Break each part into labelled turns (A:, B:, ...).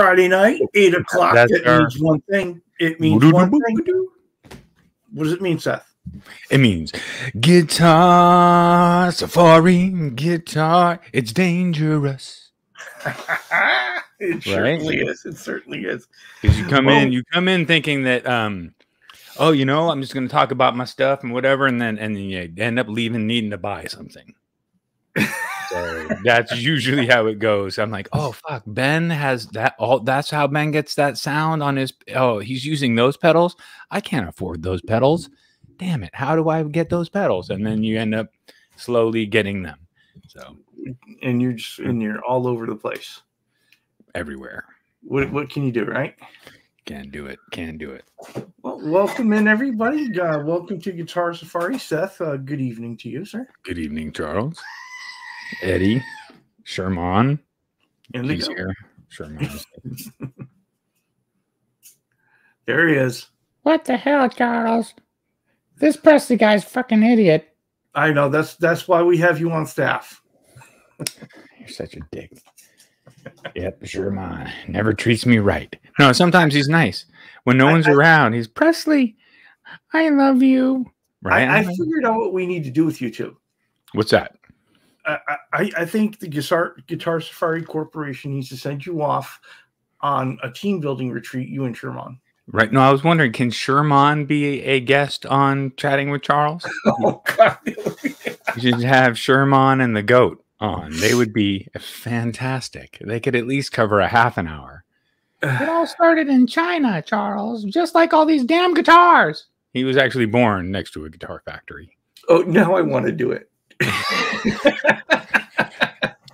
A: Friday night, eight o'clock.
B: That's
A: It
B: our-
A: means one thing. It means one thing. What does it mean, Seth?
B: It means guitar safari, guitar. It's dangerous.
A: it certainly is. It certainly is.
B: Because you come
A: Well-
B: in, you come in thinking that, um, oh, you know, I'm just going to talk about my stuff and whatever, and then and then you end up leaving needing to buy something. so that's usually how it goes. I'm like, oh fuck, Ben has that. All that's how Ben gets that sound on his. Oh, he's using those pedals. I can't afford those pedals. Damn it! How do I get those pedals? And then you end up slowly getting them. So
A: And you're just and you're all over the place.
B: everywhere.
A: What what can you do, right?
B: Can't do it. Can't do it.
A: Well, welcome in everybody. Uh, welcome to Guitar Safari, Seth. Uh, good evening to you, sir.
B: Good evening, Charles. Eddie, Sherman.
A: And
B: He's
A: go.
B: here. Sherman.
A: there he is.
C: What the hell, Charles? This Presley guy's fucking idiot.
A: I know that's that's why we have you on staff.
B: You're such a dick. Yep, Sherman. Never treats me right. No, sometimes he's nice. When no
A: I-
B: one's
A: I-
B: around, he's Presley. I love you. Right?
A: I, I figured out what we need to do with you two.
B: What's that?
A: I, I, I think the Guitar Guitar Safari Corporation needs to send you off on a team building retreat. You and Sherman.
B: Right. No, I was wondering, can Sherman be a guest on chatting with Charles?
A: Oh God!
B: You should have Sherman and the goat on. They would be fantastic. They could at least cover a half an hour.
C: It all started in China, Charles, just like all these damn guitars.
B: He was actually born next to a guitar factory.
A: oh, now I want to do it.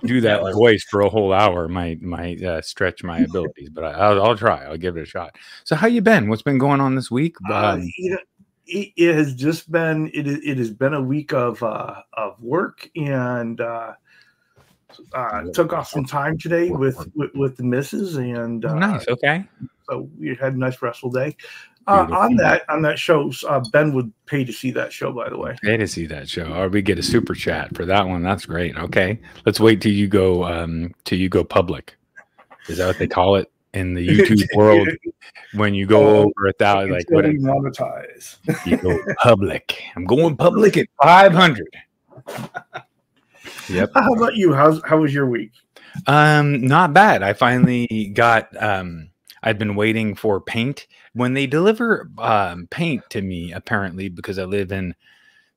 B: Do that voice for a whole hour might might uh, stretch my abilities, but I, I'll, I'll try. I'll give it a shot. So, how you been? What's been going on this week?
A: Uh,
B: Um,
A: you know, it, it has just been it, it has been a week of uh, of work and uh, uh, took off some time today with with, with the misses and uh,
B: oh, nice. Okay.
A: so we had a nice restful day. Uh, on that on that show, uh, Ben would pay to see that show. By the way,
B: Pay to see that show, or we get a super chat for that one. That's great. Okay, let's wait till you go um till you go public. Is that what they call it in the YouTube world? When you go
A: Oh,
B: over a thousand, like what?
A: Monetize.
B: You go public. I'm going public at 500. Yep.
A: How about you? How's how was your week?
B: Um, not bad. I finally got um I've been waiting for paint. When they deliver um paint to me, apparently, because I live in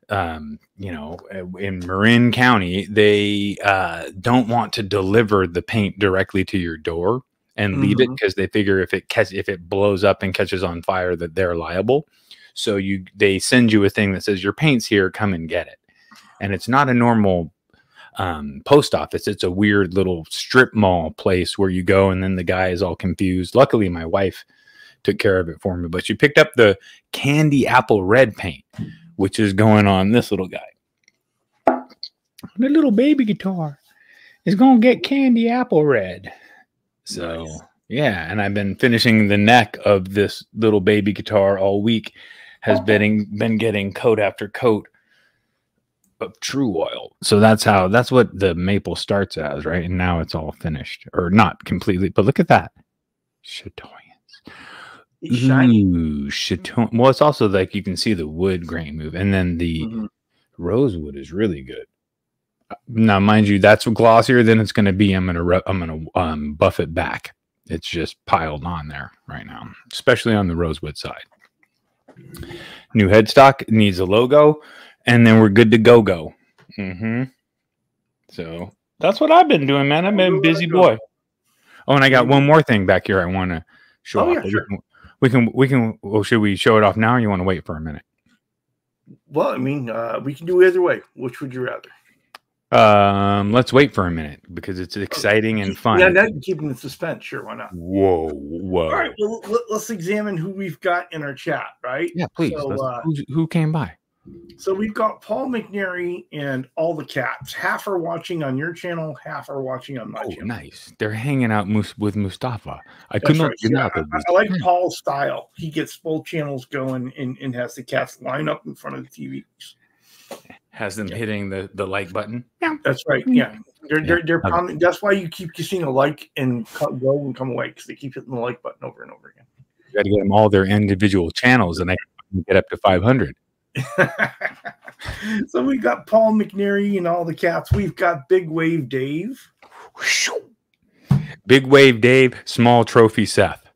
B: um, you know, uh, in Marin County, they uh don't want to deliver the paint directly to your door and leave it
A: Mhm.
B: because they figure if it catch if it blows up and catches on fire that they're liable. So you they send you a thing that says your paint's here, come and get it. And it's not a normal um, post office. It's a weird little strip mall place where you go and then the guy is all confused. Luckily, my wife took care of it for me, but she picked up the candy apple red paint, which is going on this little guy.
C: The little baby guitar is gonna get candy apple red.
B: So
A: Nice.
B: yeah, and I've been finishing the neck of this little baby guitar all week. Has been been getting coat after coat of Tru-Oil. So that's how that's what the maple starts as, right? And now it's all finished, or not completely. But look at that, Chatoyance.
A: Shiny.
B: Ooh, Chatoy- Well, it's also like you can see the wood grain move, and then the
A: Mhm.
B: rosewood is really good. Now, mind you, that's glossier than it's going to be. I'm gonna I'm gonna um, buff it back. It's just piled on there right now, especially on the rosewood side. New headstock needs a logo, and then we're good to go. Go. Mm-hmm. So that's what I've been doing, man. I've been a busy boy. Oh, and I got one more thing back here. I want to show
A: Oh,
B: off.
A: yeah,
B: We
A: sure.
B: can- We can, we can. Well, should we show it off now, or you want to wait for a minute?
A: Well, I mean, uh, we can do either way. Which would you rather?
B: Um, let's wait for a minute because it's exciting and fun.
A: Yeah, now you're keeping the suspense. Sure, why not?
B: Whoa, whoa.
A: All right, well, let, us examine who we've got in our chat, right?
B: Yeah, please.
A: So, uh,
B: who, who came by?
A: So we've got Paul McNary and all the cats. Half are watching on your channel, half are watching on my channel.
B: Oh,
A: channel.
B: nice. They're hanging out with Mustafa. I
A: That's
B: could not
A: right.
B: Get
A: I, I- like hmm. Paul's style. He gets both channels going and, and has the cats line up in front of the TVs.
B: Has them hitting the, the like button. Yeah.
A: That's right. Hmm. Yeah. They're, they're, they're
B: Okay.
A: pounding. That's why you keep seeing a like and go and come away because they keep hitting the like button over and over again.
B: You got to get them all their individual channels, and they can get up to 500.
A: so we got Paul McNary and all the cats. We've got Big Wave Dave.
B: Big Wave Dave, small trophy Seth.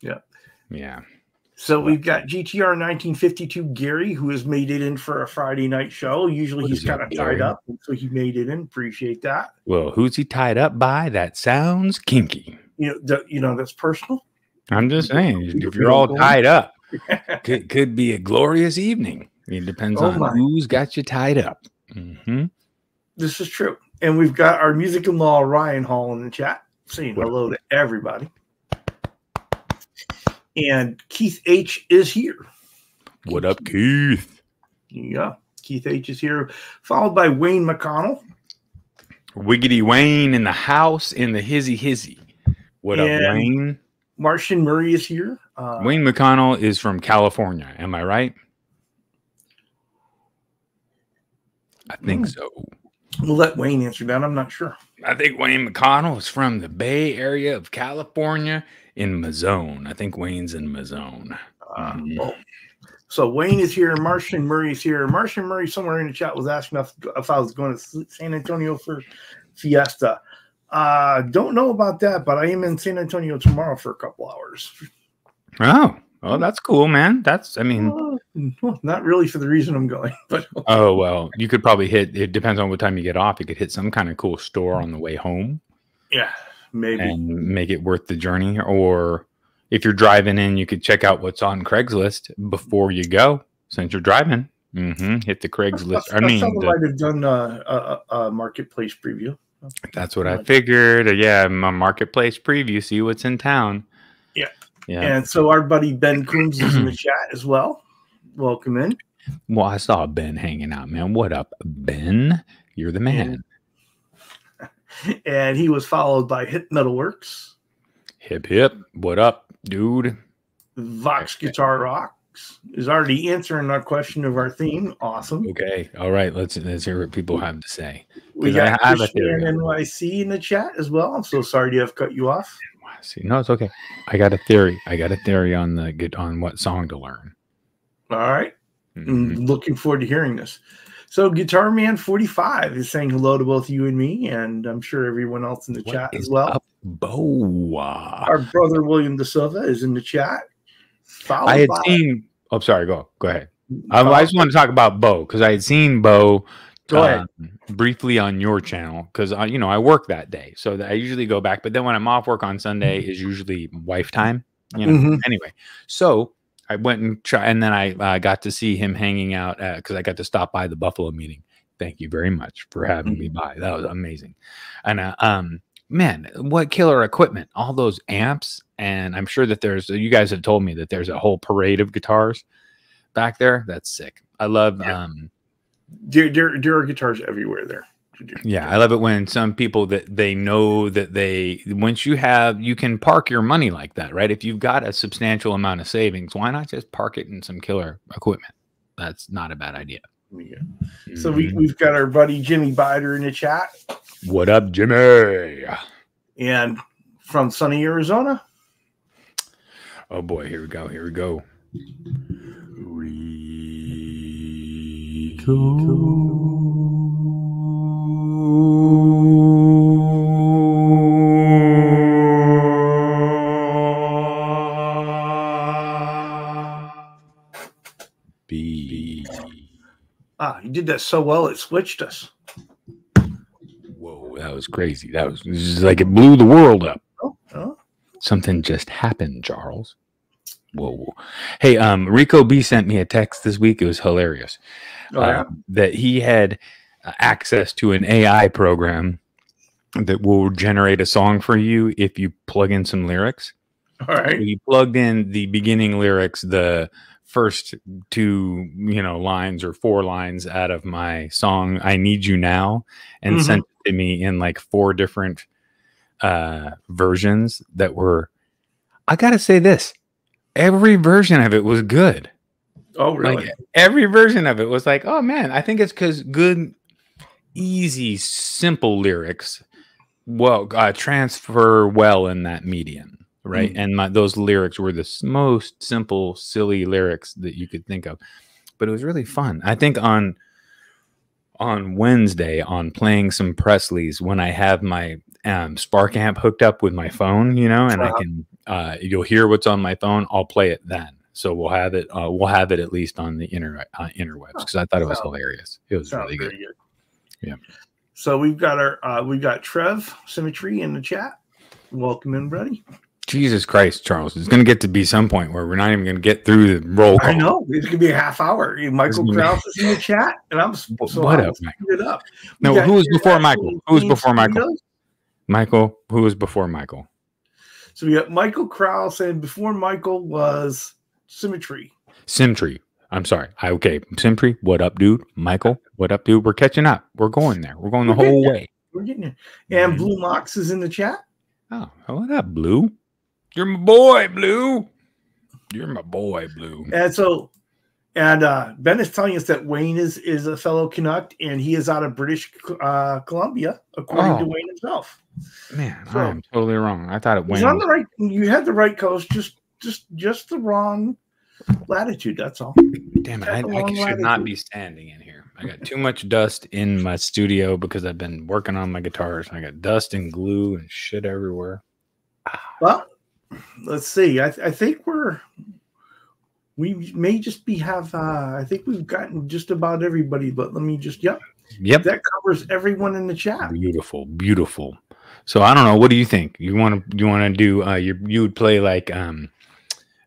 A: Yeah.
B: Yeah.
A: So we've got GTR 1952 Gary, who has made it in for a Friday night show. Usually he's kind of tied up, so he made it in. Appreciate that.
B: Well, who's he tied up by? That sounds kinky.
A: You know, the, you know that's personal.
B: I'm just saying, if you're all tied up, could could be a glorious evening. It depends
A: Oh
B: on
A: my.
B: who's got you tied up. hmm
A: this is true. And we've got our music in law Ryan Hall in the chat saying
B: What-
A: hello to everybody. And Keith H is here.
B: What up, Keith?
A: Yeah, Keith H is here, followed by Wayne McConnell.
B: Wiggity Wayne in the house in the hizzy hizzy. What up, Wayne?
A: Martian Murray is here. Uh,
B: Wayne McConnell is from California. Am I right? I think
A: Mm.
B: so.
A: We'll let Wayne answer that. I'm not sure.
B: I think Wayne McConnell is from the Bay Area of California in Mazone. I think Wayne's in Mazone.
A: Uh, well, so Wayne is here. Martian Murray is here. Martian Murray somewhere in the chat was asking if, if I was going to San Antonio for Fiesta. Uh, don't know about that, but I am in San Antonio tomorrow for a couple hours.
B: Oh, well, that's cool, man. That's, I mean,
A: Uh, well, not really for the reason I'm going, but
B: oh, well, you could probably hit, it depends on what time you get off. You could hit some kind of cool store on the way home
A: yeah, maybe.
B: and make it worth the journey. Or if you're driving in, you could check out what's on Craigslist before you go since you're driving. Mm-hmm. Hit the Craigslist. I mean,
A: some
B: the-
A: might have done uh, a, a, a marketplace preview.
B: That's what I figured. Yeah, my marketplace preview. See what's in town.
A: Yeah. And so our buddy Ben Coombs is in the chat as well. Welcome in.
B: Well, I saw Ben hanging out, man. What up, Ben? You're the man.
A: And he was followed by Hit Metalworks,
B: Hip hip. What up, dude?
A: Vox Guitar Rocks is already answering our question of our theme. Awesome.
B: Okay. All right. Let's let's hear what people have to say.
A: We
B: 'Cause I
A: got
B: have a
A: Christian
B: theory.
A: NYC in the chat as well. I'm so sorry to have cut you off.
B: See, no, it's okay. I got a theory. I got a theory on the get on what song to learn.
A: All right.
B: Mhm.
A: Looking forward to hearing this. So Guitar Man 45 is saying hello to both you and me, and I'm sure everyone else in the
B: What
A: chat as well.
B: up, Boa?
A: Our brother William De Silva is in the chat. Followed
B: I had
A: by-
B: seen. Oh, sorry. Go. Go ahead. Um, I just want to talk about Bo because I had seen Bo
A: Go ahead.
B: um, briefly on your channel because I, you know, I work that day, so that I usually go back. But then when I'm off work on Sunday is usually wife time. You know.
A: Mhm.
B: Anyway, so I went and try, and then I uh, got to see him hanging out because I got to stop by the Buffalo meeting. Thank you very much for having me by. That was amazing. And uh, um, man, what killer equipment! All those amps, and I'm sure that there's. You guys have told me that there's a whole parade of guitars back there. That's sick. I love.
A: Yeah.
B: um
A: There, there, there are guitars everywhere there.
B: yeah, I love it when some people that they know that they once you have you can park your money like that, right? If you've got a substantial amount of savings, why not just park it in some killer equipment? That's not a bad idea.
A: Yeah. So we,
B: Mhm.
A: we've got our buddy Jimmy Bider in the chat,
B: what up, Jimmy?
A: and from sunny Arizona,
B: Oh boy, here we go. Here we go. B.
A: ah, you did that so well it switched us.
B: Whoa, that was crazy. That was like it blew the world up.
A: Oh, oh.
B: Something just happened, Charles. Whoa. Hey, um, Rico B sent me a text this week. It was hilarious.
A: Oh, yeah.
B: uh, that he had uh, access to an AI program that will generate a song for you if you plug in some lyrics.
A: All right.
B: He plugged in the beginning lyrics, the first two, you know, lines or four lines out of my song "I Need You Now," and
A: Mhm.
B: sent it to me in like four different uh, versions that were. I gotta say this: every version of it was good.
A: Oh, really?
B: Like every version of it was like, oh man, I think it's because good easy, simple lyrics, well, uh, transfer well in that medium, right?
A: Mm.
B: And my, those lyrics were the most simple, silly lyrics that you could think of, but it was really fun. I think on on Wednesday on playing some Presleys when I have my um, Spark amp hooked up with my phone, you know, and I
A: Uh-huh.
B: can uh, you'll hear what's on my phone. I'll play it then. So we'll have it. Uh, we'll have it at least on the inter uh, interwebs because I thought it was
A: Sounds-
B: hilarious. It was really good.
A: good.
B: Yeah.
A: So we've got our uh, we've got Trev Symmetry in the chat. Welcome in, buddy.
B: Jesus Christ, Charles! It's going to get to be some point where we're not even going to get through the roll call.
A: I know it's gonna be a half hour. Michael Krause is in the chat, and I'm so
B: What up,
A: it up. We
B: No, who was before Michael? Who was before Michael? Michael, who was before Michael?
A: So we got Michael Krause, and before Michael was Symmetry.
B: Simtree. I'm sorry. I okay. Simtree, what up, dude? Michael, what up, dude? We're catching up. We're going there. We're going the
A: We're
B: whole
A: getting
B: way.
A: We're getting it. And
B: Mhm.
A: Blue Mox is in the chat.
B: Oh, what up, Blue? You're my boy, Blue. You're my boy, Blue.
A: And so, and uh, Ben is telling us that Wayne is is a fellow Canuck, and he is out of British uh, Columbia, according to
B: Oh.
A: Wayne himself.
B: Man,
A: So-
B: I am totally wrong. I thought it went.
A: on the right. You had the right coast, just just just the wrong latitude. That's all.
B: Damn it! I, I
A: wrong
B: should not be standing in here. I got too much dust in my studio because I've been working on my guitars. I got dust and glue and shit everywhere.
A: Well, let's see. I, I think we're we may just be have. Uh, I think we've gotten just about everybody. But let me just. Yep,
B: Yep.
A: that covers everyone in the chat.
B: Beautiful, beautiful. So I don't know. What do you think? You want to? You want to do? Uh, you you would play like um,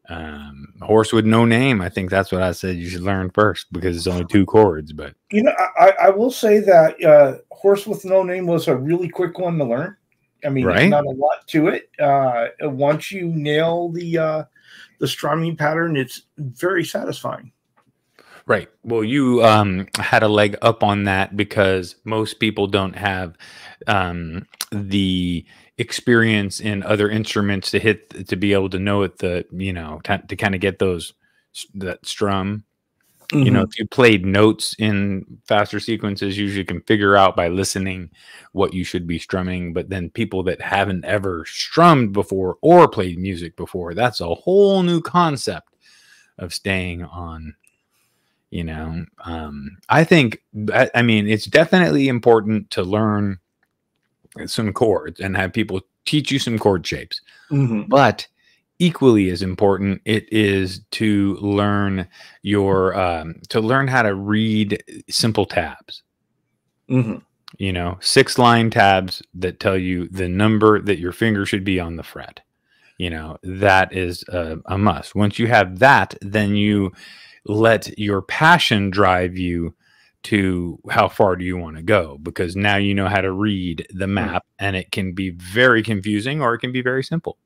B: um, horse with no name. I think that's what I said. You should learn first because it's only two chords. But
A: You know, I, I will say that uh, "Horse with No Name" was a really quick one to learn. I mean,
B: Right.
A: not a lot to it. Uh, once you nail the uh, the strumming pattern, it's very satisfying.
B: Right. Well, you um, had a leg up on that because most people don't have um, the experience in other instruments to hit to be able to know it. The you know to, to kind of get those that strum. You know, if you played notes in faster sequences, usually can figure out by listening what you should be strumming. But then people that haven't ever strummed before or played music before, that's a whole new concept of staying on you know um i think I, I mean it's definitely important to learn some chords and have people teach you some chord shapes
A: Mhm.
B: but equally as important it is to learn your um to learn how to read simple tabs
A: Mhm.
B: you know six line tabs that tell you the number that your finger should be on the fret you know that is a, a must once you have that then you let your passion drive you to how far do you want to go because now you know how to read the map and it can be very confusing or it can be very simple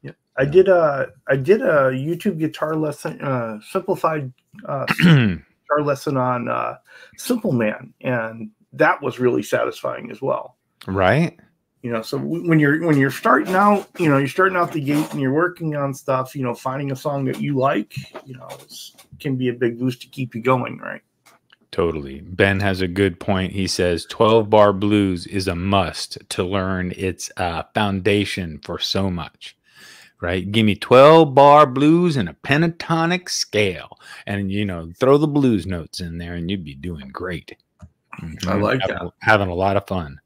B: Yeah.
A: I did a I did a YouTube guitar lesson, uh, simplified uh, guitar lesson on uh, Simple Man, and that was really satisfying as well.
B: right
A: You know, so when you're when you're starting out, you know, you're starting out the gate and you're working on stuff. You know, finding a song that you like, you know, can be a big boost to keep you going, right?
B: Totally. Ben has a good point. He says 12 bar blues is a must to learn its uh, foundation for so much. Right? Give me 12 bar blues and a pentatonic scale. And, you know, throw the blues notes in there and you'd be doing great.
A: I
B: Mhm.
A: like
B: having, having a lot of fun.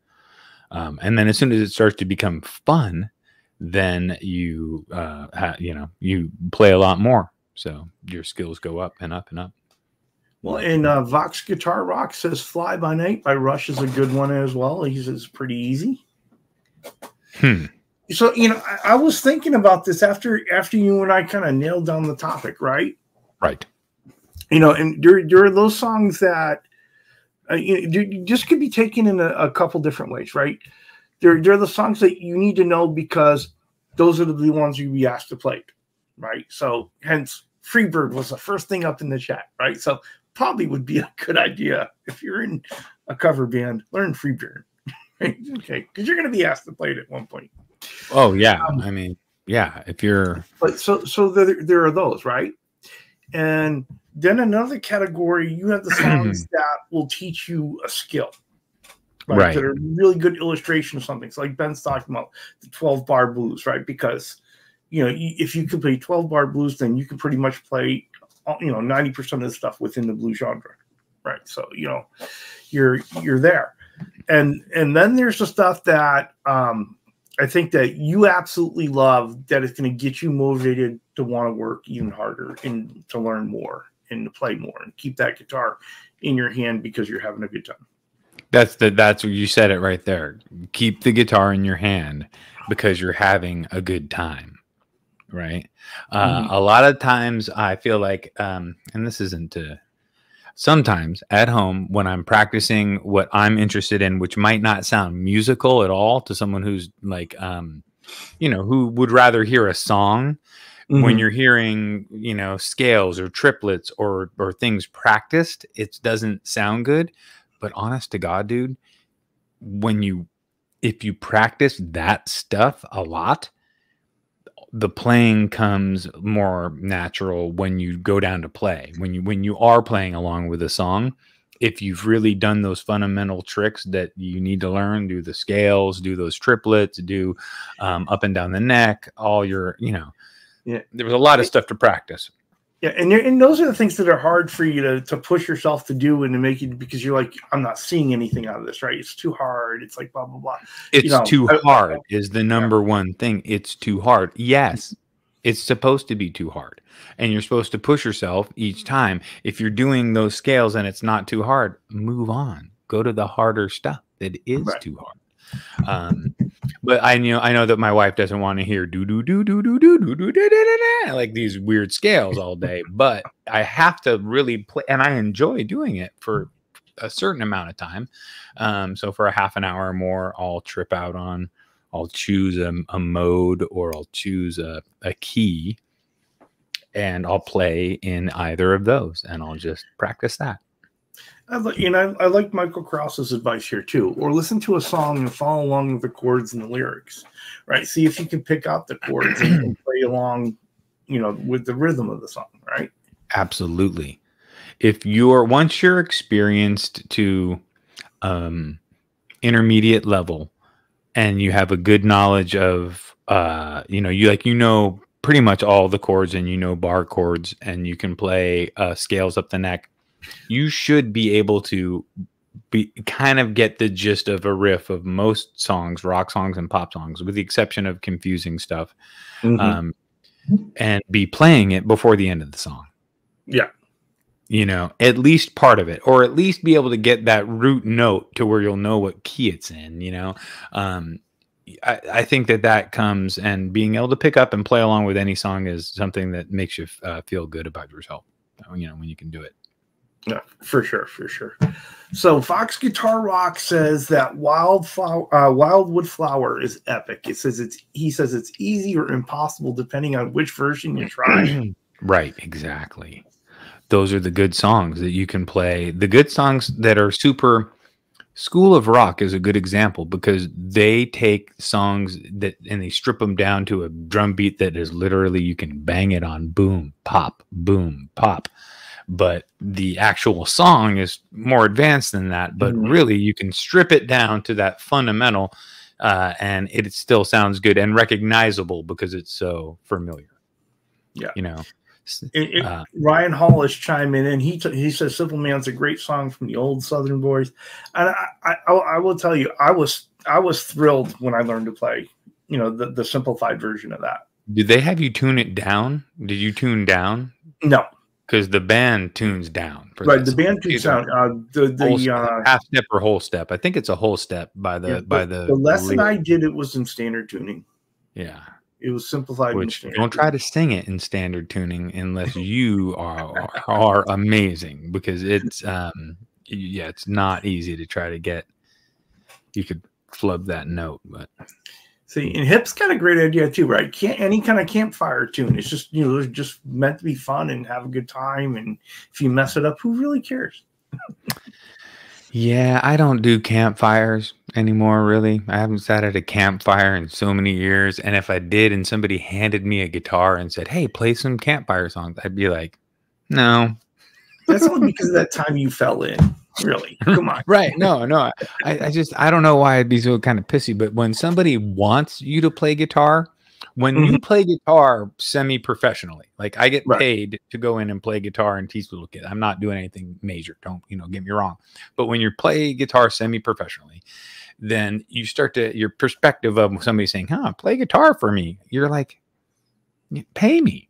B: Um, and then as soon as it starts to become fun, then you, uh, you know, you play a lot more. So your skills go up and up and up.
A: Well, and uh, Vox Guitar Rock says "Fly by Night" by Rush is a good one as well. He says it's pretty easy.
B: Hmm.
A: So you know, I, I was thinking about this after after you and I kind of nailed down the topic, right?
B: Right.
A: You know, and there there are those songs that uh, you, you just could be taken in a, a couple different ways, right? They're they're the songs that you need to know because those are the ones you be asked to play, right? So hence, Freebird was the first thing up in the chat, right? So probably would be a good idea if you're in a cover band, learn. Right? okay, because you're going to be asked to play it at one point.
B: Oh yeah,
A: Um,
B: I mean, yeah. If you're
A: but so so there, there are those right and then another category you have the songs that will teach you a skill
B: Right.
A: That are really good illustration of something. So like Ben's talking about the 12 bar blues, right? Because you know, if you can play 12 bar blues, then you can pretty much play you know 90% of the stuff within the blue genre. Right. So, you know, you're you're there. And and then there's the stuff that um I think that you absolutely love that is going to get you motivated to want to work even harder and to learn more and to play more and keep that guitar in your hand because you're having a good time.
B: That's the that's what you said it right there. Keep the guitar in your hand because you're having a good time. Right. Uh,
A: Mhm.
B: A lot of times I feel like, um, and this isn't to sometimes at home when I'm practicing what I'm interested in, which might not sound musical at all to someone who's like, um, you know, who would rather hear a song when you're hearing you know scales or triplets or or things practiced it doesn't sound good but honest to god dude when you if you practice that stuff a lot the playing comes more natural when you go down to play when you when you are playing along with a song if you've really done those fundamental tricks that you need to learn do the scales do those triplets do um, up and down the neck all your you know
A: Yeah.
B: there was a lot of stuff to practice
A: Yeah, and and those are the things that are hard for you to, to push yourself to do and to make it because you're like, I'm not seeing anything out of this, right? It's too hard. It's like blah blah blah.
B: it's
A: know,
B: too
A: I- I-
B: hard is the number one thing it's too hard yes it's supposed to be too hard and you're supposed to push yourself each mm-hmm. time if you're doing those scales and it's not too hard move on go to the harder stuff that is
A: Right.
B: too hard um but i know i know that my wife doesn't want to hear do do do do do do do do do like these weird scales all day. But i have to really play and i enjoy doing it for a certain amount of time. Um so for a half an hour or more i'll trip out on i'll choose a, a mode or i'll choose a, a key and i'll play in either of those and i'll just practice that
A: I li- you know, I, like Michael Krause's advice here too. Or listen to a song and follow along with the chords and the lyrics, right? See if you can pick out the chords and, and play along, you know, with the rhythm of the song, right?
B: Absolutely. If you're once you're experienced to um, intermediate level and you have a good knowledge of uh, you know, you like you know pretty much all the chords and you know bar chords and you can play uh, scales up the neck, you should be able to be kind of get the gist of a riff of most songs, rock songs and pop songs, with the exception of confusing stuff,
A: Mm-hmm.
B: um, and be playing it before the end of the song
A: yeah,
B: you know, at least part of it, or at least be able to get that root note to where you'll know what key it's in, you know. Um, I, I think that that comes and being able to pick up and play along with any song is something that makes you uh, feel good about yourself, you know, when you can do it.
A: Yeah, for sure, for sure. So Vox Guitar Rock says that Wildflower, uh, Wildwood Flower is epic. It says it's he says it's easy or impossible depending on which version you try.
B: right, exactly. Those are the good songs that you can play. The good songs that are super School of Rock is a good example because they take songs that and they strip them down to a drum beat that is literally you can bang it on boom, pop, boom, pop. But the actual song is more advanced than that. But
A: Mhm.
B: really, you can strip it down to that fundamental, uh, and it still sounds good and recognizable because it's so familiar.
A: Yeah.
B: you know.
A: It- it-
B: Uh,
A: Ryan Hall is chiming in. He t- he says "Simple Man's" a great song from the old Southern Boys, and I, I I I will tell you, I was I was thrilled when I learned to play, you know, the, the simplified version of that.
B: Did they have you tune it down? Did you tune down?
A: No,
B: Because the band tunes down.
A: Right, the band
B: tunes
A: down. uh, the the
B: step,
A: uh,
B: half step or whole step. I think it's a whole step by the
A: yeah,
B: by the
A: the lesson I did it was in standard tuning.
B: yeah.
A: It was simplified.
B: Which don't try to sing it in standard tuning unless you are are amazing because it's um yeah it's not easy to try to get. You could flub that note, but
A: See, and Hip's got a great idea too, right? Can't any kind of campfire tune. It's just you know, it's just meant to be fun and have a good time. And if you mess it up, who really cares?
B: Yeah, I don't do campfires anymore, really. I haven't sat at a campfire in so many years. And if I did and somebody handed me a guitar and said, Hey, play some campfire songs, I'd be like, No.
A: That's only because of that time you fell in. Really? Come on.
B: right. No, no. I, I just I don't know why I'd be so kind of pissy, but when somebody wants you to play guitar, when you play guitar semi-professionally, like I get
A: Right.
B: paid to go in and play guitar and teach little kids. I'm not doing anything major. Don't you know? Get me wrong. But when you play guitar semi-professionally, then you start to your perspective of somebody saying, "Huh, play guitar for me." You're like, "Pay me."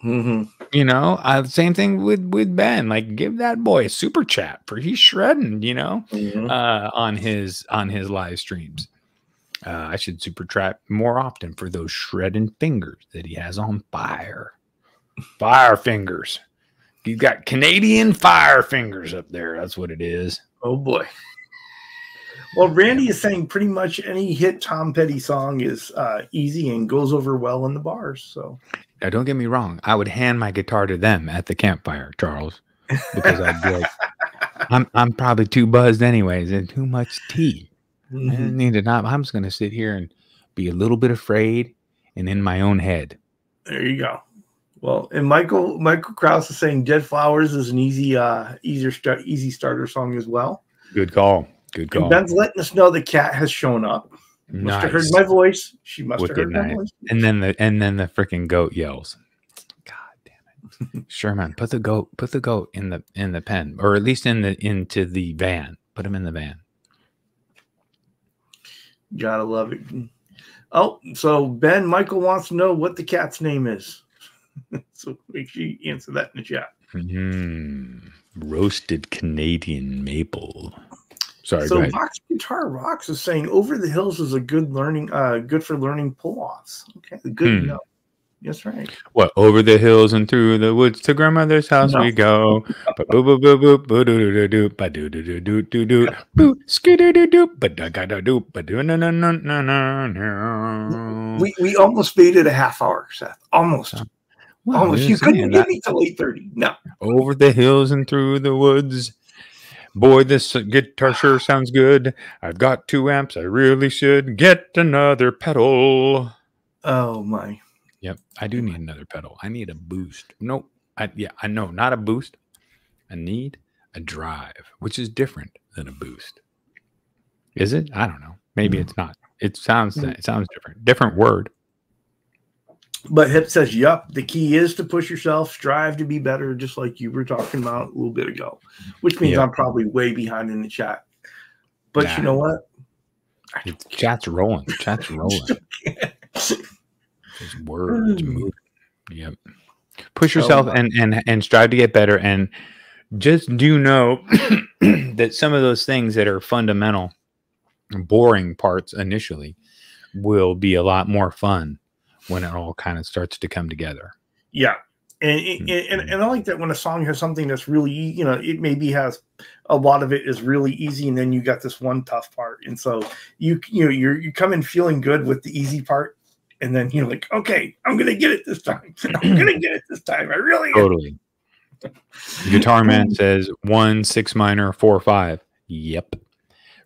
A: hmm
B: You know, uh, same thing with with Ben. Like, give that boy a super chat for he's shredding. You know,
A: hmm
B: uh, on his on his live streams. Uh, I should super trap more often for those shredding fingers that he has on fire. Fire fingers. He's got Canadian fire fingers up there. That's what it is.
A: Oh boy. Well, Randy is saying pretty much any hit Tom Petty song is uh, easy and goes over well in the bars. So
B: Now, don't get me wrong. I would hand my guitar to them at the campfire, Charles, because I'd be like, I'm I'm probably too buzzed anyways, and too much tea. I
A: Mhm.
B: didn't need to not. I'm just gonna sit here and be a little bit afraid and in my own head.
A: there you go. Well, and Michael Michael Krause is saying "Dead Flowers" is an easy, uh, easier start, easy starter song as well.
B: Good call. Good
A: And
B: call.
A: Ben's letting us know the cat has shown up. Must have heard my voice. She must
B: Wicked
A: have heard my voice.
B: And then the and then the freaking goat yells. God damn it. Sherman, put the goat, put the goat in the in the pen, or at least in the into the van. Put him in the van.
A: Gotta love it. Oh, so Ben Michael wants to know what the cat's name is. so make sure you answer that in the chat.
B: Mm, roasted Canadian maple. Sorry,
A: so. Vox Guitar Rocks is saying Over the Hills is a good learning, uh, good for learning pull-offs. Okay, good to
B: Hmm.
A: That's right.
B: What over the hills and through the woods to grandmother's house
A: No.
B: we go. Ba boo boo boo boo boo doo doo doo doo ba doo doo doo doo doo doo boo skidoo doo doo ba da ga da doo ba doo na na na na na na.
A: We we almost made it a half hour, Seth. Almost.
B: Well,
A: almost.
B: you're
A: couldn't get
B: that.
A: me till eight thirty. No.
B: over the hills and through the woods. Boy, this guitar sure sounds good. I've got two amps. I really should get another pedal.
A: Oh my.
B: Yep, I do need another pedal. I need a boost. Nope. I, yeah, I know, not a boost. I need a drive, which is different than a boost. Is it? I don't know. Maybe hmm. it's not. It sounds hmm. it sounds different. Different word.
A: But Hip says, "Yup, the key is to push yourself, strive to be better, just like you were talking about a little bit ago." Which means
B: Yep.
A: I'm probably way behind in the chat. But
B: Nah.
A: you know what?
B: Chat's rolling. Chat's rolling. There's words
A: Mm.
B: moving. Yep. Push yourself and and and strive to get better. And just do know that some of those things that are fundamental, boring parts initially, will be a lot more fun when it all kind of starts to come together.
A: Yeah. And, and, hmm. and, and I like that when a song has something that's really, you know, it maybe has a lot of it is really easy, and then you got this one tough part, and so you you know you're you come in feeling good with the easy part, and then you're like, okay, I'm gonna get it this time. I'm gonna get it this time. I really am.
B: Totally. Guitar Man says one six minor four five. Yep.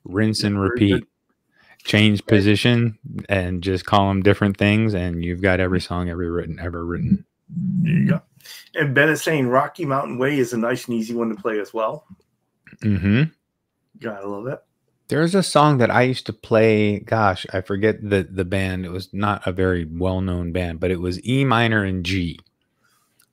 B: Rinse and repeat. Change position and just call them different things, and you've got every song ever written ever written.
A: There you go. And Ben is saying Rocky Mountain Way is a nice and easy one to play as well.
B: Mm-hmm.
A: Gotta love it.
B: There's a song that I used to play. Gosh, I forget the the band. It was not a very well known band, but it was E minor and G.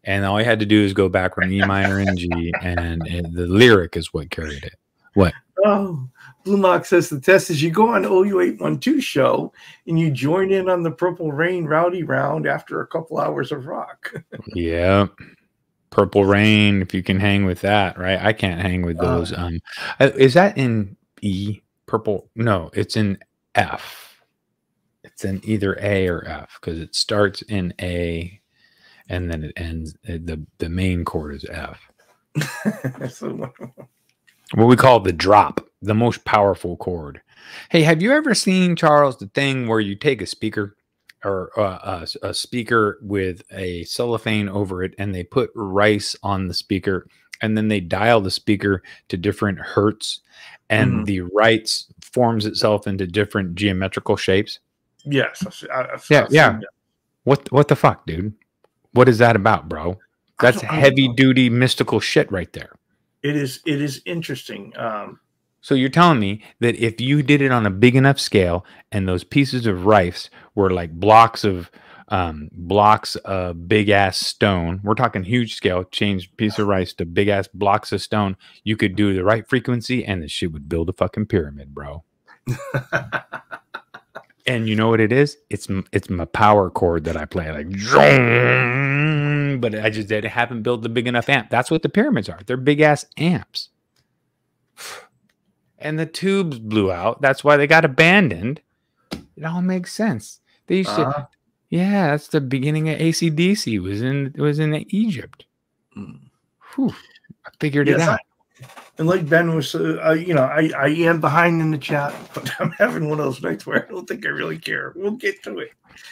B: And all I had to do is go back from E minor and G, and, and the lyric is what carried it. What?
A: Oh, Blue Mock says the test is you go on OU812 show and you join in on the Purple Rain Rowdy round after a couple hours of rock.
B: Yeah. Purple Rain, if you can hang with that, right? I can't hang with
A: Uh,
B: those. Um, uh, is that in E? Purple? No, it's in F. It's in either A or F because it starts in A, and then it ends. uh, the The main chord is F.
A: so,
B: What we call the drop, the most powerful chord. Hey, have you ever seen Charles the thing where you take a speaker or uh, a, a speaker with a cellophane over it, and they put rice on the speaker, and then they dial the speaker to different hertz, and
A: Mhm.
B: the rice forms itself into different geometrical shapes.
A: yes. I- I've-
B: Yeah, yeah. What what the fuck, dude? What is that about, bro? That's
A: I
B: heavy duty mystical shit right there.
A: it is it is interesting. Um,
B: So you're telling me that if you did it on a big enough scale and those pieces of rice were like blocks of um, blocks of big ass stone, we're talking huge scale, change piece of rice to big ass blocks of stone, you could do the right frequency and the shit would build a fucking pyramid, bro. And you know what it is? It's it's my power chord that I play, like, but I just didn't haven't built the big enough amp. That's what the pyramids are. They're big ass amps. And the tubes blew out. That's why they got abandoned. It all makes sense. They used to,
A: uh,
B: yeah. That's the beginning of ACDC. Was in was in Egypt.
A: mm.
B: Whew, I figured it
A: Yes, I-
B: out.
A: and like Ben was, uh, uh, you know, I, I am behind in the chat, but I'm having one of those nights where I don't think I really care. We'll get to it.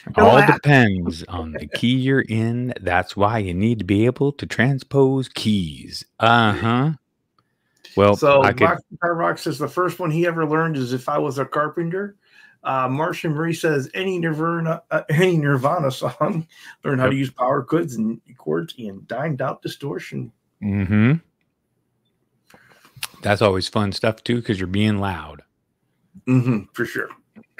A: It'll
B: All
A: happen.
B: depends on the key you're in. That's why you need to be able to transpose keys. Uh huh. Well,
A: So
B: I could.
A: Rock, says the first one he ever learned is if I was a carpenter. Uh, Martian Marie says any Nirvana, uh, any Nirvana song, learn how to
B: Yep.
A: use power chords and chords and dined out distortion.
B: Mm-hmm. That's always fun stuff too, because you're being loud.
A: hmm for sure.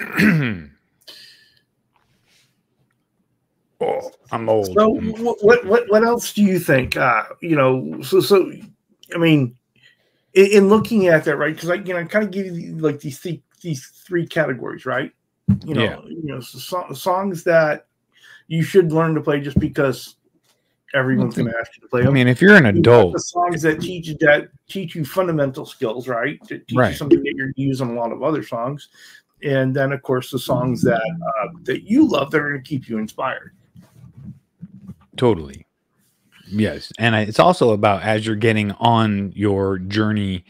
B: oh, I'm old.
A: So what what what else do you think? Uh, you know, so so I mean, in, in looking at that, right? Because I you know kind of give you like these three these three categories, right? You know,
B: Yeah.
A: you know, so, so- songs that you should learn to play just because everyone's going to ask you to play
B: I mean, if you're an adult,
A: the songs that teach you that teach you fundamental skills, right? That teach
B: Right.
A: you something that you're going to use on a lot of other songs, and then of course the songs that uh, that you love that are going to keep you inspired.
B: totally. Yes, and I, it's also about as you're getting on your journey.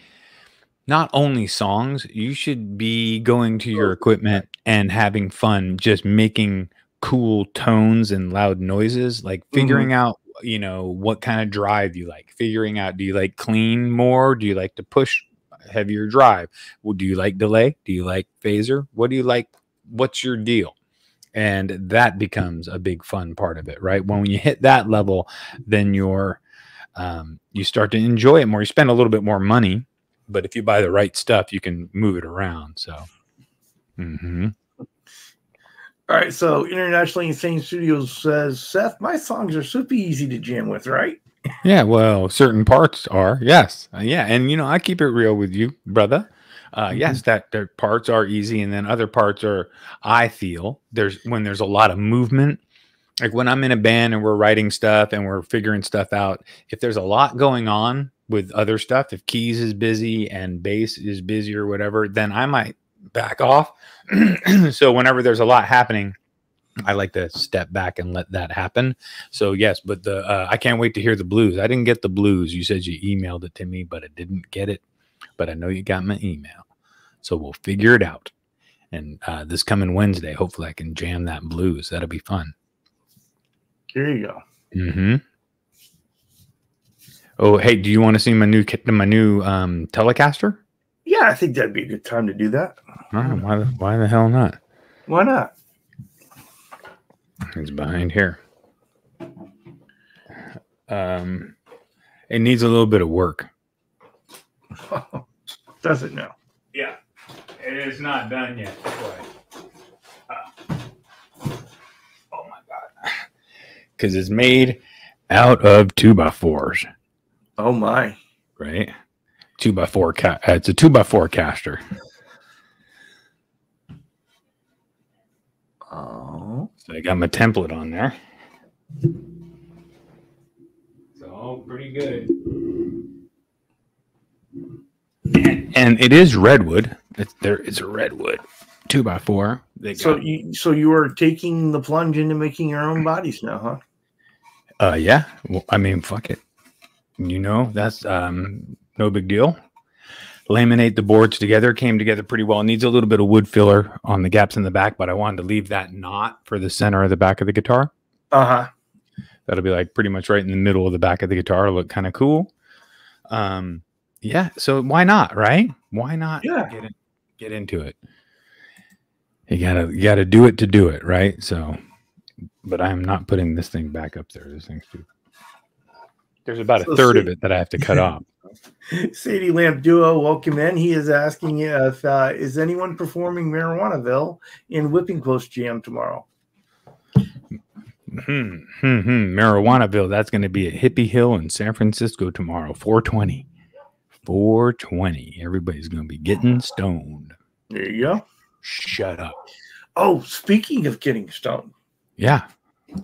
B: Not only songs, you should be going to your equipment and having fun, just making cool tones and loud noises, like mm-hmm. figuring out, you know, what kind of drive you like. Figuring out, do you like clean more? Do you like to push heavier drive? Well, do you like delay? Do you like phaser? What do you like? What's your deal? And that becomes a big fun part of it, right? When you hit that level, then you're um, you start to enjoy it more. You spend a little bit more money, but if you buy the right stuff, you can move it around. So, mhm.
A: All right, so Internationally Insane Studios says, Seth, my songs are super easy to jam with, right?
B: yeah, well, certain parts are yes, Uh, yeah, and you know, I keep it real with you, brother. Uh, Yes, that their parts are easy, and then other parts are. I feel there's when there's a lot of movement. Like when I'm in a band and we're writing stuff and we're figuring stuff out. If there's a lot going on with other stuff, if keys is busy and bass is busy or whatever, then I might back off. so whenever there's a lot happening, I like to step back and let that happen. So yes, but the uh, I can't wait to hear the blues. I didn't get the blues. You said you emailed it to me, but I didn't get it. But I know you got my email, so we'll figure it out. And uh, this coming Wednesday, hopefully, I can jam that blues. That'll be fun.
A: Here you go.
B: Mm-hmm. Oh, hey, do you want to see my new my new um, Telecaster?
A: Yeah, I think that'd be a good time to do that.
B: Oh, why, the, why the hell not?
A: Why not?
B: It's behind here. Um, it needs a little bit of work.
A: Does it now?
B: Yeah, it is not done yet. oh my god! Because it's made out of two by fours,
A: Oh my.
B: right? Two by four. Ca- uh, it's a two by four caster.
A: Oh.
B: So I got my template on there. It's all pretty good. And, and it is redwood. It's there. It's a redwood two by four.
A: So you so you are taking the plunge into making your own bodies now, huh?
B: uh, yeah. Well, I mean, fuck it. You know, that's um, no big deal. Laminate the boards together. Came together pretty well. Needs a little bit of wood filler on the gaps in the back, but I wanted to leave that knot for the center of the back of the guitar.
A: Uh-huh.
B: That'll be like pretty much right in the middle of the back of the guitar. Look kind of cool. Um, yeah. So why not? Right? Why not?
A: Yeah.
B: Get in, get into it. You gotta you gotta do it to do it, right? So, but I'm not putting this thing back up there. This thing's too. There's about
A: So
B: a third
A: see-
B: of it that I have to cut off.
A: Sadie Lamp Duo, welcome in. He is asking if uh, is anyone performing Marijuanaville in Whipping Post Jam tomorrow.
B: Hmm, hmm, hmm. Marijuanaville. That's going to be at Hippie Hill in San Francisco tomorrow, 420. 420. Everybody's going to be getting stoned.
A: There you go.
B: Shut up.
A: Oh, speaking of getting stoned,
B: Yeah.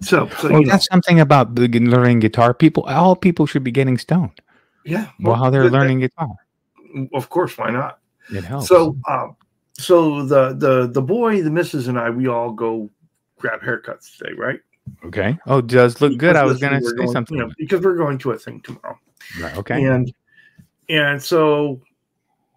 A: so so
B: Well,
A: you know,
B: that's something about the, learning guitar. People, all people should be getting stoned
A: yeah.
B: Well, while they're
A: that- that-
B: learning guitar.
A: of course, why not?
B: It helps.
A: So, um, so the the the boy, the missus, and I, we all go grab haircuts today, right?
B: okay. Oh, does look good. I was going to
A: we're
B: say
A: going-
B: something.
A: you know, because we're going to a thing tomorrow.
B: Right, okay.
A: And and so,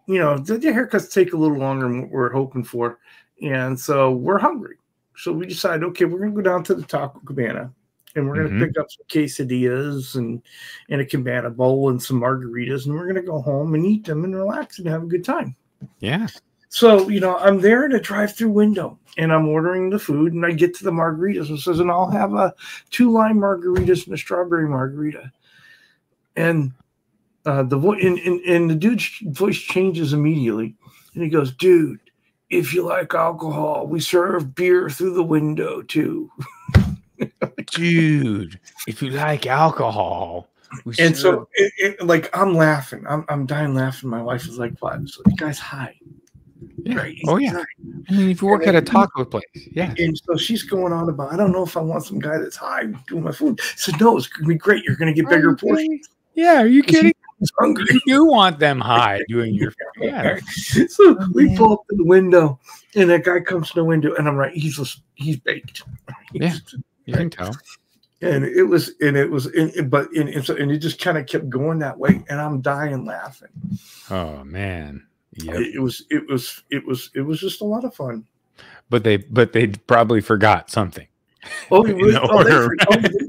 A: you know, the, the haircuts take a little longer than what we're hoping for, and so we're hungry. So we decided, okay, we're gonna go down to the Taco Cabana, and we're gonna
B: Mhm.
A: pick up some quesadillas and and a cabana bowl and some margaritas, and we're gonna go home and eat them and relax and have a good time.
B: Yeah.
A: So, you know, I'm there in a drive through window and I'm ordering the food and I get to the margaritas and says, and I'll have a two lime margaritas and a strawberry margarita. And uh, the voice and, and, and the dude's voice changes immediately. And he goes, dude, if you like alcohol, we serve beer through the window too.
B: Dude, if you like alcohol, we
A: And
B: serve-
A: so, it, it, like, I'm laughing. I'm, I'm dying laughing. My wife is like, what? So the guy's high.
B: Yeah.
A: Right?
B: Oh, yeah.
A: high.
B: I mean, if you work at a taco place, yeah.
A: And so she's going on about, I don't know if I want some guy that's high doing my food. I said, no, it's gonna be great. You're gonna get bigger portions.
B: Yeah, are you kidding?
A: He's hungry.
B: You want them high doing your yeah.
A: So we pull up to the window, and that guy comes to the window, and I'm like, He's he's baked.
B: Yeah. You can tell.
A: And it was, and it was, and, and- but and, and so and it just kind of kept going that way, and I'm dying laughing.
B: Oh man. Yep.
A: It, it was, it was, it was, it was just a lot of fun.
B: But they but they probably forgot something.
A: Oh, was-
B: the
A: oh, they,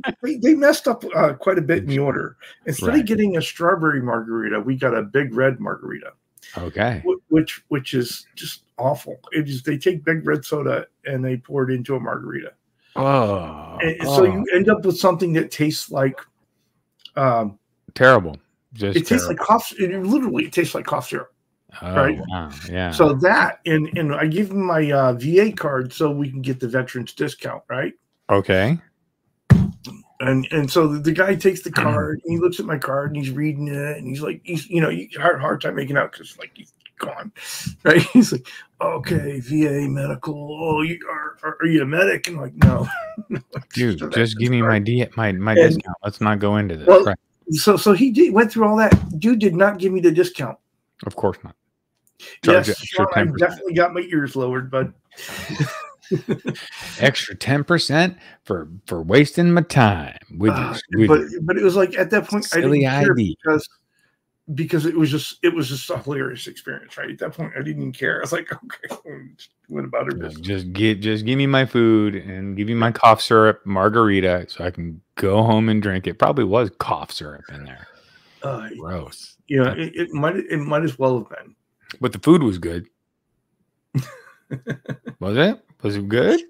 A: oh, they- they, messed up uh, quite a bit in the order. Instead
B: Right.
A: of getting a strawberry margarita, we got a big red margarita,
B: Okay.
A: which which is just awful. It is they take big red soda and they pour it into a margarita,
B: Oh,
A: and so
B: oh,
A: you end up with something that tastes like, um,
B: terrible. Just
A: it tastes like cough. It literally it tastes like cough syrup.
B: oh,
A: right?
B: Wow. Yeah.
A: So that and and I give him my uh, VA card so we can get the veterans discount, right?
B: Okay.
A: and and so the, the guy takes the card and he looks at my card and he's reading it and he's like he's you know you hard hard time making out because like he's gone right he's like okay va medical oh you are, are, are you a medic and I'm like no
B: Dude,
A: So
B: just give me
A: card.
B: my D my my
A: And-
B: discount. Let's not go into this.
A: Well-
B: Right.
A: so so he did went through all that dude did not give me the discount
B: Of course not. Charge
A: yes Sean, I
B: 10%.
A: definitely got my ears lowered but
B: Extra ten percent for for wasting my time with
A: uh,
B: your,
A: but
B: your-
A: but it was like at that point I
B: Silly
A: didn't care
B: ID.
A: because because it was just it was just a hilarious experience right at that point I didn't even care I was like okay went about her business.
B: Just, just get just give me my food and give me my cough syrup margarita so I can go home and drink it. Probably was cough syrup in there.
A: Uh,
B: Gross.
A: yeah, it, it might it might as well have been.
B: But the food was good. was it? Was it good?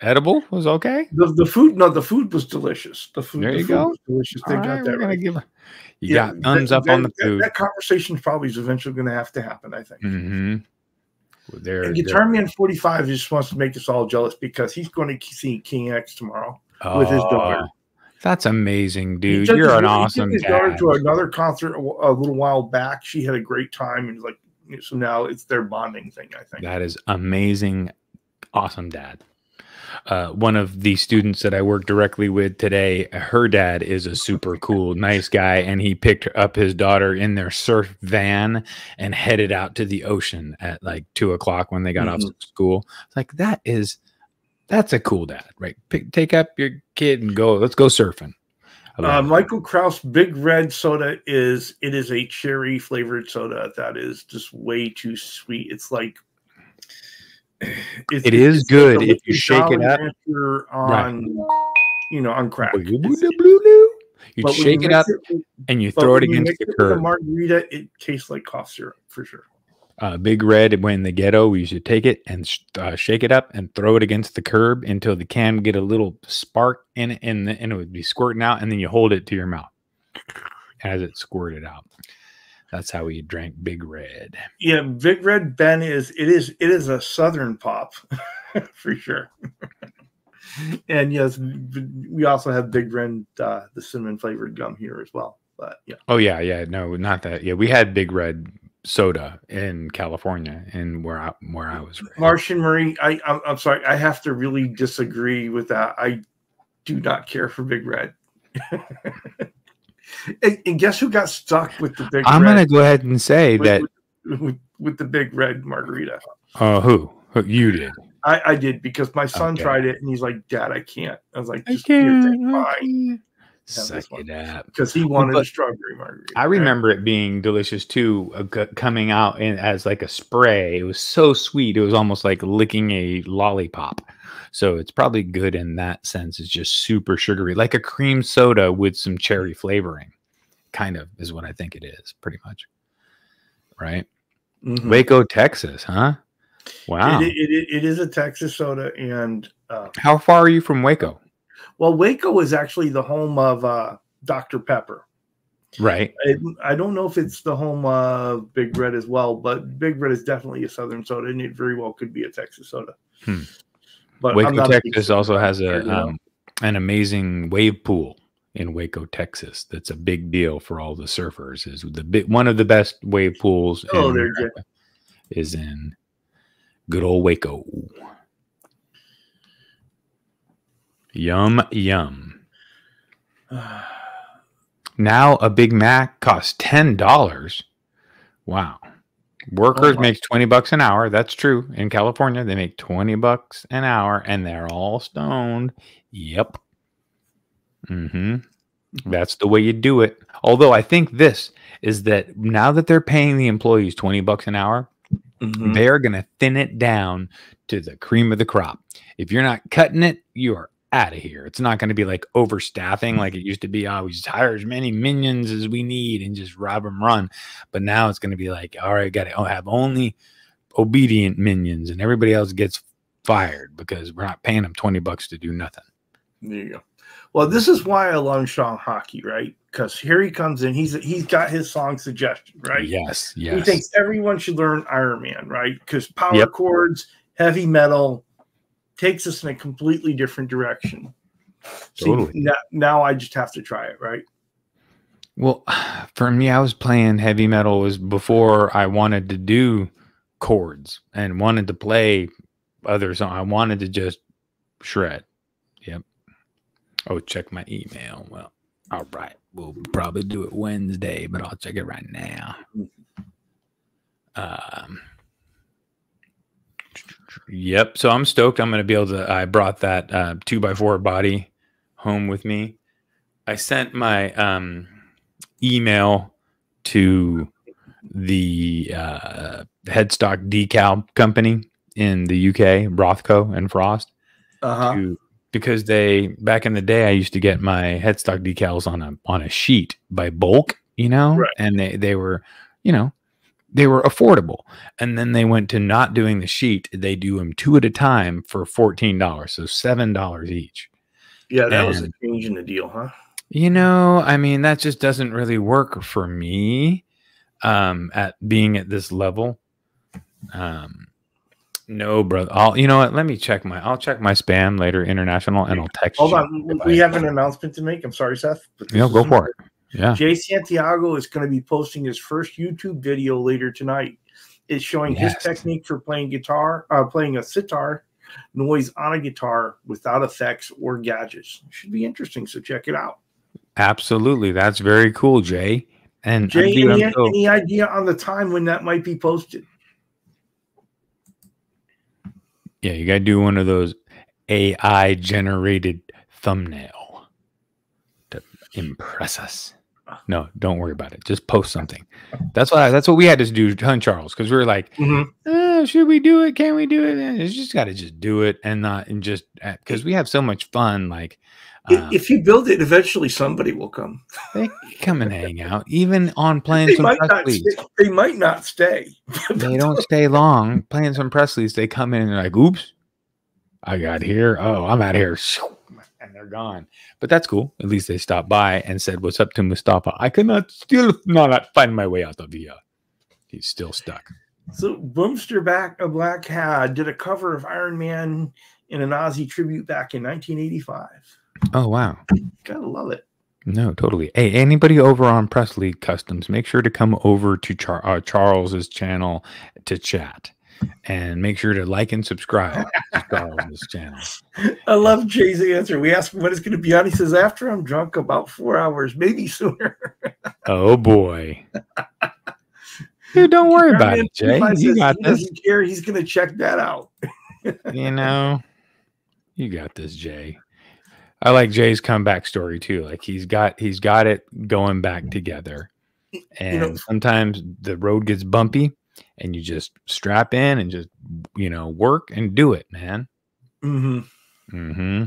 B: Edible? Was okay?
A: The, the food, no, the food was delicious. The food,
B: There
A: the
B: you
A: food
B: go.
A: was delicious. They
B: All
A: got
B: right,
A: that right.
B: give. a- You
A: Yeah,
B: got thumbs
A: that-
B: up on the food.
A: That, conversation probably is eventually going to have to happen. I think.
B: mm-hmm. There,
A: And
B: there-
A: Guitar Man Forty Five just wants to make us all jealous because he's going to see King's X tomorrow. with his daughter.
B: Oh, That's amazing, dude. You're
A: his-
B: an
A: he took
B: awesome
A: His daughter
B: dad.
A: to another concert a, a little while back. She had a great time, and like so now it's their bonding thing. I think.
B: That is amazing. Awesome dad. Uh, one of the students that I work directly with today, her dad is a super cool, nice guy, and he picked up his daughter in their surf van and headed out to the ocean at like two o'clock when they got off
A: Mhm.
B: school. It's like that is that's a cool dad, right? Pick, take up your kid and go. Let's go surfing.
A: Uh. Michael Kraus Big Red Soda is it is a cherry flavored soda that is just way too sweet. It's like it's,
B: It is
A: it's
B: good
A: like
B: if you shake it up.
A: On you know on crack.
B: You shake it up
A: with-
B: and you throw it against the
A: it
B: curb.
A: margarita, it tastes like cough syrup for sure.
B: uh, Big Red when in the ghetto, we used to take it and uh, shake it up and throw it against the curb until the can get a little spark in it, and, the, and it would be squirting out, and then you hold it to your mouth as it squirted out. That's how we drank Big Red.
A: Yeah, Big Red Ben is it is it is a southern pop for sure. and yes, we also have Big Red, uh, the cinnamon flavored gum here as well. But yeah,
B: Oh yeah, yeah. No, not that. Yeah, we had Big Red soda in California, and where I where I was. raised.
A: Martian Marie, I I'm, I'm sorry, I have to really disagree with that. I do not care for Big Red. and, and guess who got stuck with the Big
B: I'm
A: Red?
B: gonna go ahead and say
A: with,
B: that.
A: with, with, with the Big Red margarita.
B: Uh, who? Who- You did.
A: I, I did because my son
B: Okay.
A: tried it and he's like, Dad, I can't. I was like,
C: I
A: just.
C: I can't.
B: Suck it up.
A: Because he wanted a strawberry margarita.
B: I remember it being delicious too, uh, coming out in as like a spray. It was so sweet; it was almost like licking a lollipop. So it's probably good in that sense. It's just super sugary, like a cream soda with some cherry flavoring. Kind of is what I think it is, pretty much. Right?
A: Mhm.
B: Waco, Texas, huh? Wow.
A: It, it, it, it is a Texas soda, and uh,
B: How far are you from Waco?
A: well, Waco is actually the home of uh, Dr. Pepper.
B: Right.
A: I, I don't know if it's the home of Big Red as well, but Big Red is definitely a Southern soda, and it very well could be a Texas soda.
B: Hmm.
A: But
B: Waco,
A: big
B: Texas also has a um, an amazing wave pool in Waco, Texas. That's a big deal for all the surfers. Is the bit one of the best wave pools
A: Oh,
B: in
A: there,
B: America is in good old Waco. Yum yum. Now a Big Mac costs ten dollars. Wow. Workers
A: my.
B: makes 20 bucks an hour. That's true. In California, they make 20 bucks an hour and they're all stoned. Yep. Mm-hmm. That's the way you do it. Although I think this is that now that they're paying the employees 20 bucks an hour,
A: Mhm.
B: they're going to thin it down to the cream of the crop. If you're not cutting it, you are out of here. It's not going to be like overstaffing like it used to be. Oh, we just hire as many minions as we need and just rob them run. But now it's going to be like, all right, got to have only obedient minions and everybody else gets fired because we're not paying them 20 bucks to do nothing.
A: There you go. Well, this is why I love Sean Hockey, right? Because here he comes in. He's he's got his song suggestion, right?
B: Yes. yes.
A: He thinks everyone should learn Iron Man, right? Because power
B: Yep.
A: chords, heavy metal, takes us in a completely different direction.
B: Totally.
A: now, now I just have to try it, right?
B: Well, for me, I was playing heavy metal was before I wanted to do chords and wanted to play other songs. I wanted to just shred. Yep. Oh, check my email. Well, all right. We'll probably do it Wednesday, but I'll check it right now. Um. Yep. So I'm stoked. I'm going to be able to. I brought that uh, two by four body home with me. I sent my um, email to the uh, headstock decal company in the UK, Rothco and Frost,
A: Uh
B: to, because they back in the day I used to get my headstock decals on a on a sheet by bulk, you know,
A: Right.
B: and they they were, you know, they were affordable. And then they went to not doing the sheet; they do them two at a time for fourteen dollars, so seven dollars each.
A: Yeah, that was a change in the deal, huh?
B: You know, I mean, that just doesn't really work for me um at being at this level. Um no, brother. I'll you know what? Let me check my I'll check my spam later, international, and I'll text
A: Hold
B: you.
A: on, we
B: I-
A: have an announcement to make. I'm sorry, Seth. but this
B: Yeah, go for it. Yeah.
A: Jay Santiago is going to be posting his first YouTube video later tonight. It's showing
B: Yes.
A: his technique for playing guitar, uh, playing a sitar noise on a guitar without effects or gadgets. Should be interesting, so check it out.
B: Absolutely. That's very cool, Jay. And
A: Jay,
B: dude,
A: any,
B: so-
A: any idea on the time when that might be posted?
B: yeah, you gotta do one of those AI generated thumbnail to impress us. No, don't worry about it. Just post something. That's what I, that's what we had to do, Hun Charles, because we were like, uh, should we do it? Can we do it? And it's just got to just do it and not and just because we have so much fun. Like, um,
A: if you build it, eventually somebody will come.
B: they come and hang out, even on playing
A: They
B: some
A: might, not
B: Presleys.
A: stay, they might not stay.
B: They don't stay long playing some Presleys. They come in and they're like, "Oops, I got here. Oh, I'm out of here." They're gone. But that's cool. At least they stopped by and said, "What's up to Mustafa? I cannot still not find my way out of here. He's still stuck."
A: So Boomster Back a Black Hat did a cover of Iron Man in an Ozzy tribute back in 1985.
B: Oh wow.
A: Gotta love it.
B: No, totally. Hey, anybody over on Presley Customs, make sure to come over to Char- uh, Charles's channel to chat, and make sure to like and subscribe to Charles's channel.
A: I love Jay's answer. We asked him when it's going to be on. He says, after I'm drunk, about four hours, maybe sooner.
B: Oh boy. Dude, don't worry about it, Jay. You got
A: he
B: this.
A: doesn't care. He's going to check that out.
B: You know, you got this, Jay. I like Jay's comeback story too. Like he's got he's got it going back together. And
A: know-
B: sometimes the road gets bumpy and you just strap in and just you know work and do it, man.
A: Mm-hmm.
B: Mm-hmm.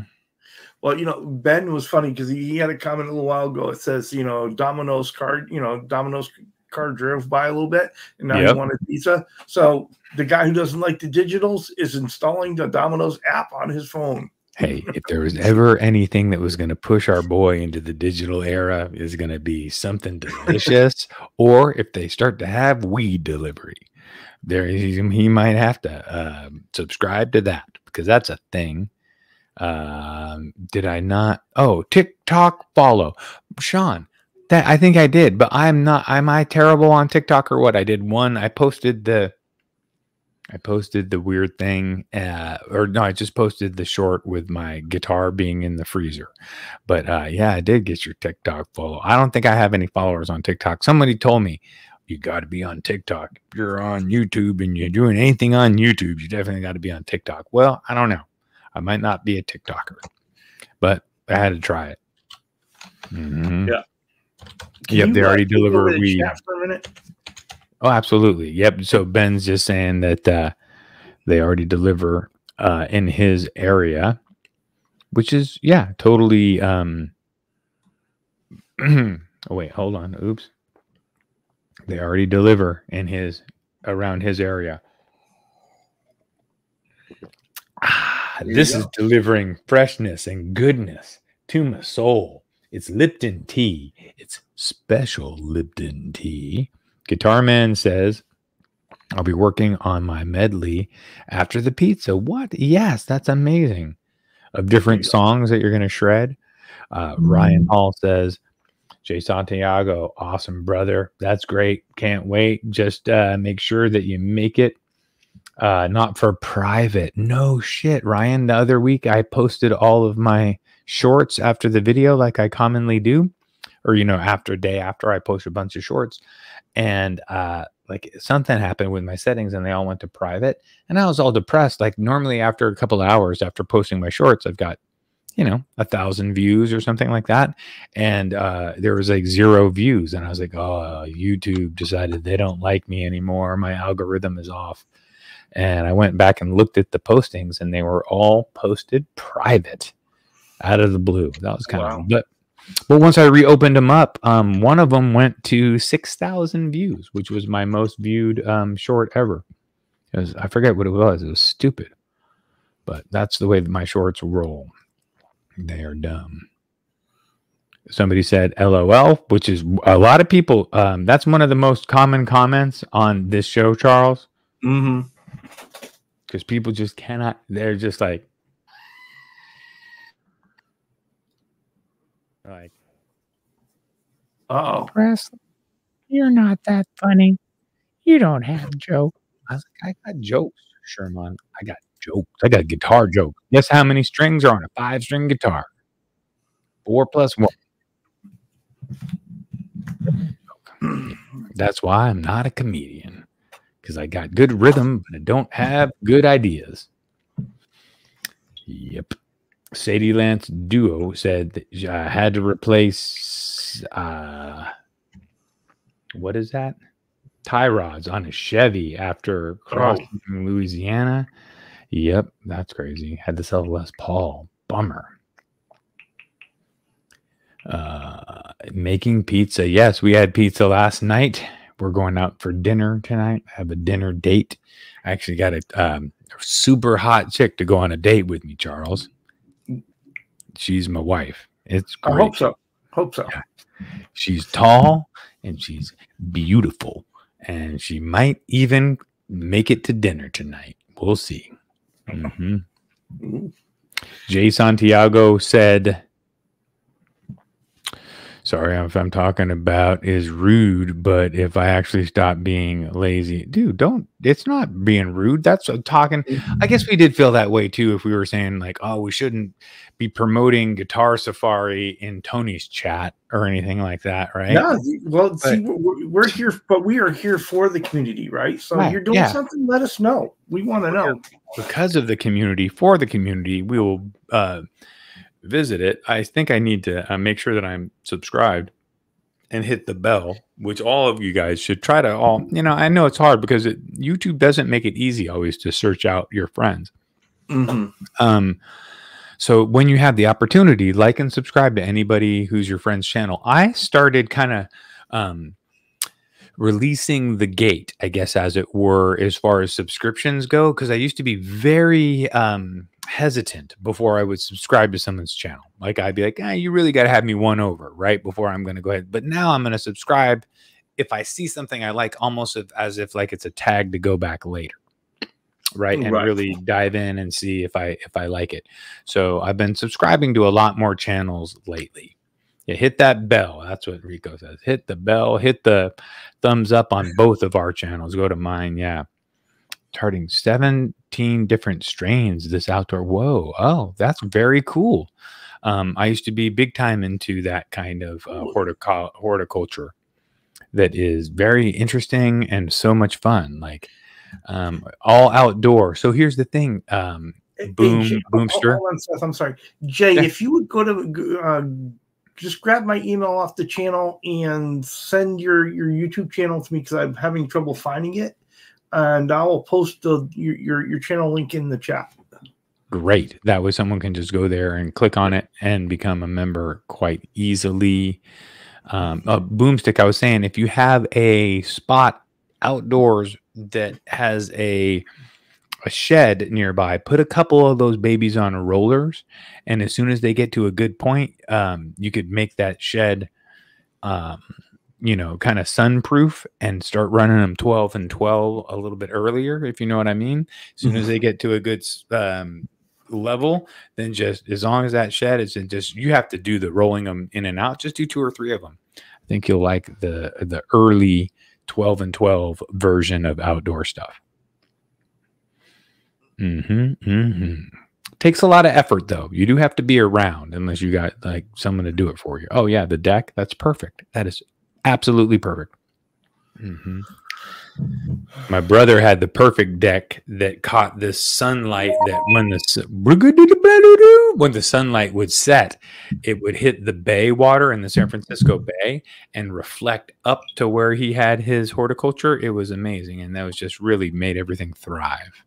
A: Well, you know, Ben was funny because he, he had a comment a little while ago. It says, you know, Domino's card, you know, Domino's car drove by a little bit and now
B: Yep.
A: he wanted pizza. So the guy who doesn't like the digitals is installing the Domino's app on his phone.
B: Hey, if there was ever anything that was going to push our boy into the digital era, is going to be something delicious, or if they start to have weed delivery, there he, he might have to uh, subscribe to that because that's a thing. Um, did I not? Oh, TikTok follow, Sean. That I think I did, but I'm not. Am I terrible on TikTok or what? I did one. I posted the. I posted the weird thing, uh, or no, I just posted the short with my guitar being in the freezer. But uh, yeah, I did get your TikTok follow. I don't think I have any followers on TikTok. Somebody told me you got to be on TikTok. If you're on YouTube and you're doing anything on YouTube, you definitely got to be on TikTok. Well, I don't know. I might not be a TikToker, but I had to try it. Mhm.
A: Yeah. Can
B: Yep, they already deliver
A: the
B: weed.
A: for a minute?
B: Oh, absolutely. Yep. So Ben's just saying that uh, they already deliver uh, in his area, which is yeah, totally. Um, oh wait, hold on. Oops. They already deliver in his around his area. Ah, this is delivering freshness and goodness to my soul. It's Lipton tea. It's special Lipton tea. Guitar Man says, I'll be working on my medley after the pizza. What? Yes, that's amazing. Of different songs that you're going to shred. Uh, Ryan Hall says, Jay Santiago, awesome brother. That's great. Can't wait. Just uh, make sure that you make it uh, not for private. No shit, Ryan. The other week I posted all of my shorts after the video, like I commonly do, or you know, after day after I post a bunch of shorts, and uh, like something happened with my settings, and they all went to private, and I was all depressed. Like normally, after a couple hours after posting my shorts, I've got you know a thousand views or something like that. And uh there was like zero views. And i was like oh youtube decided they don't like me anymore. My algorithm is off. And i went back and looked at the postings and they were all posted private out of the blue. That was kind
A: Wow.
B: of but but once i reopened them up um one of them went to 6000 views which was my most viewed um short ever. It was i forget what it was. It was stupid. But that's the way that my shorts roll they are dumb. Somebody said LOL, which is a lot of people. Um, that's one of the most common comments on this show, Charles,
A: Mm-hmm.
B: because people just cannot. They're just like, like,
A: Oh,
C: Presley, you're not that funny. You don't have jokes.
B: I was like, I got jokes, Sherman. I got jokes. I got a guitar jokes. Guess how many strings are on a five string guitar? Four plus one. That's why I'm not a comedian because I got good rhythm, but I don't have good ideas. Yep. Sadie Lance Duo said that I had to replace, uh, what is that? Tie rods on a Chevy after crossing Louisiana. Yep, that's crazy. Had to sell the Les Paul. Bummer. Uh, making pizza. Yes, we had pizza last night. We're going out for dinner tonight. I have a dinner date. I actually got a um, super hot chick to go on a date with me, Charles. she's my wife. It's
A: I hope so. Hope so.
B: Yeah. She's tall and she's beautiful, and she might even make it to dinner tonight. We'll see. Mhm.
A: Ooh.
B: Jay Santiago said, Sorry if I'm talking about is rude, but if I actually stop being lazy, dude, don't. It's not being rude. That's uh, talking. I guess we did feel that way too if we were saying, like, oh, we shouldn't be promoting Guitar Safari in Tony's chat or anything like that, right?
A: Yeah, well, see, we're, we're here, but we are here for the community, right? So
B: Right,
A: you're doing
B: yeah.
A: something, let us know. We want to know.
B: because of the community for the community we will uh, visit it i think i need to uh, make sure that i'm subscribed and hit the bell which all of you guys should try to all you know i know it's hard because it, youtube doesn't make it easy always to search out your friends
A: Mhm.
B: um so when you have the opportunity like and subscribe to anybody who's your friend's channel i started kind of um releasing the gate i guess as it were as far as subscriptions go because i used to be very um hesitant before i would subscribe to someone's channel. Like i'd be like ah, you really got to have me won over right before i'm going to go ahead. But now i'm going to subscribe if i see something i like almost as- as if like it's a tag to go back later right and
A: Right.
B: really dive in and see if i if i like it. So i've been subscribing to a lot more channels lately. Yeah hit that bell that's what rico says. Hit the bell hit the thumbs up on both of our channels. Go to mine yeah. Charting 17 different strains this outdoor whoa oh that's very cool um, i used to be big time into that kind of uh, hortico- horticulture that is very interesting and so much fun like um, all outdoor so here's the thing um,
A: Hey,
B: Boom-
A: Jay,
B: Boomster.
A: hold on, Seth, I'm sorry, Jay.
B: Yeah.
A: If you would go to uh, just grab my email off the channel and send your your YouTube channel to me because I'm having trouble finding it, and I will post the, your, your your channel link in the chat.
B: great. That way, someone can just go there and click on it and become a member quite easily. Um, uh, Boomstick, I was saying, if you have a spot outdoors that has a a shed nearby, put a couple of those babies on rollers, and as soon as they get to a good point, um, you could make that shed, um, you know, kind of sunproof and start running them twelve and twelve a little bit earlier, if you know what I mean. As soon as they get to a good um, level, then just as long as that shed is in just you have to do the rolling them in and out. Just do two or three of them. I think you'll like the the early twelve and twelve version of outdoor stuff. hmm hmm Takes a lot of effort though. You do have to be around unless you got like someone to do it for you. Oh yeah, the deck. That's perfect. That is absolutely perfect. hmm my brother had the perfect deck that caught this sunlight that when the when the sunlight would set it would hit the bay water in the san francisco bay and reflect up to where he had his horticulture. It was amazing and that was just really made everything thrive.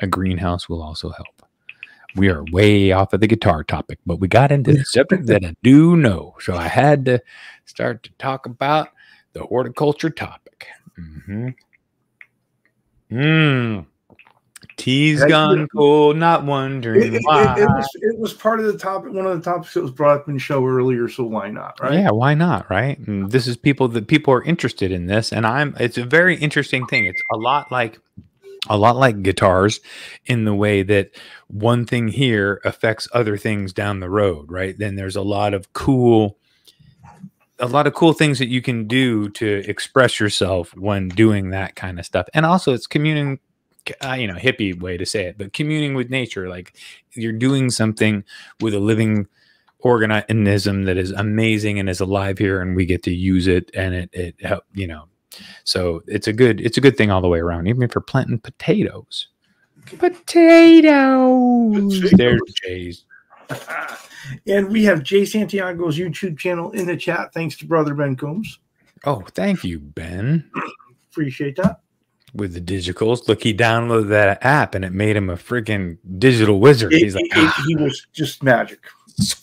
B: A greenhouse will also help we are way off of the guitar topic but we got into the subject that i do know so i had to start to talk about the horticulture topic Mm-hmm. Mm. Tea's
A: That-
B: gone cool, not
A: It,
B: wondering
A: it-
B: why.
A: it- it was it was part of the topic, one of the topics that was brought up in the show earlier. So why not, right?
B: Yeah, why not? Right. And this is people that people are interested in this, and I'm. It's a very interesting thing. It's a lot like a lot like guitars in the way that one thing here affects other things down the road. Right. Then there's a lot of cool. A lot of cool things that you can do to express yourself when doing that kind of stuff, and also it's communing uh, you know hippie way to say it but communing with nature like you're doing something with a living organism that is amazing and is alive here and we get to use it and it it help you know so it's a good it's a good thing all the way around even if you're planting potatoes. Potatoes! There's jay's.
A: And we have Jay Santiago's YouTube channel in the chat. Thanks to brother Ben Combs.
B: oh thank you ben.
A: Appreciate that.
B: with the digitals. Look he downloaded that app and it made him a freaking digital wizard.
A: It-
B: he's like
A: it-
B: "Ah,
A: he was just magic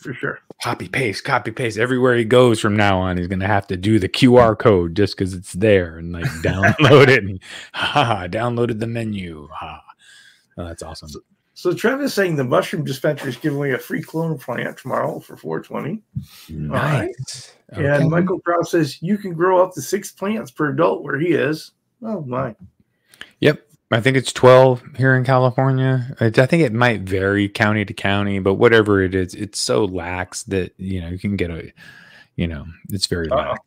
A: for sure.
B: copy paste copy paste everywhere he goes from now on he's gonna have to do the qr code just because it's there and like download it and ha downloaded the menu ha oh, that's awesome
A: So Trevor's saying the mushroom dispenser is giving away a free clone plant tomorrow for 420. right.
B: Nice.
A: And Michael Krause says you can grow up to six plants per adult where he is. Oh my.
B: Yep. I think it's 12 here in California. I think it might vary county to county, but whatever it is, it's so lax that, you know, you can get a, you know, it's very
A: Uh-oh.
B: lax.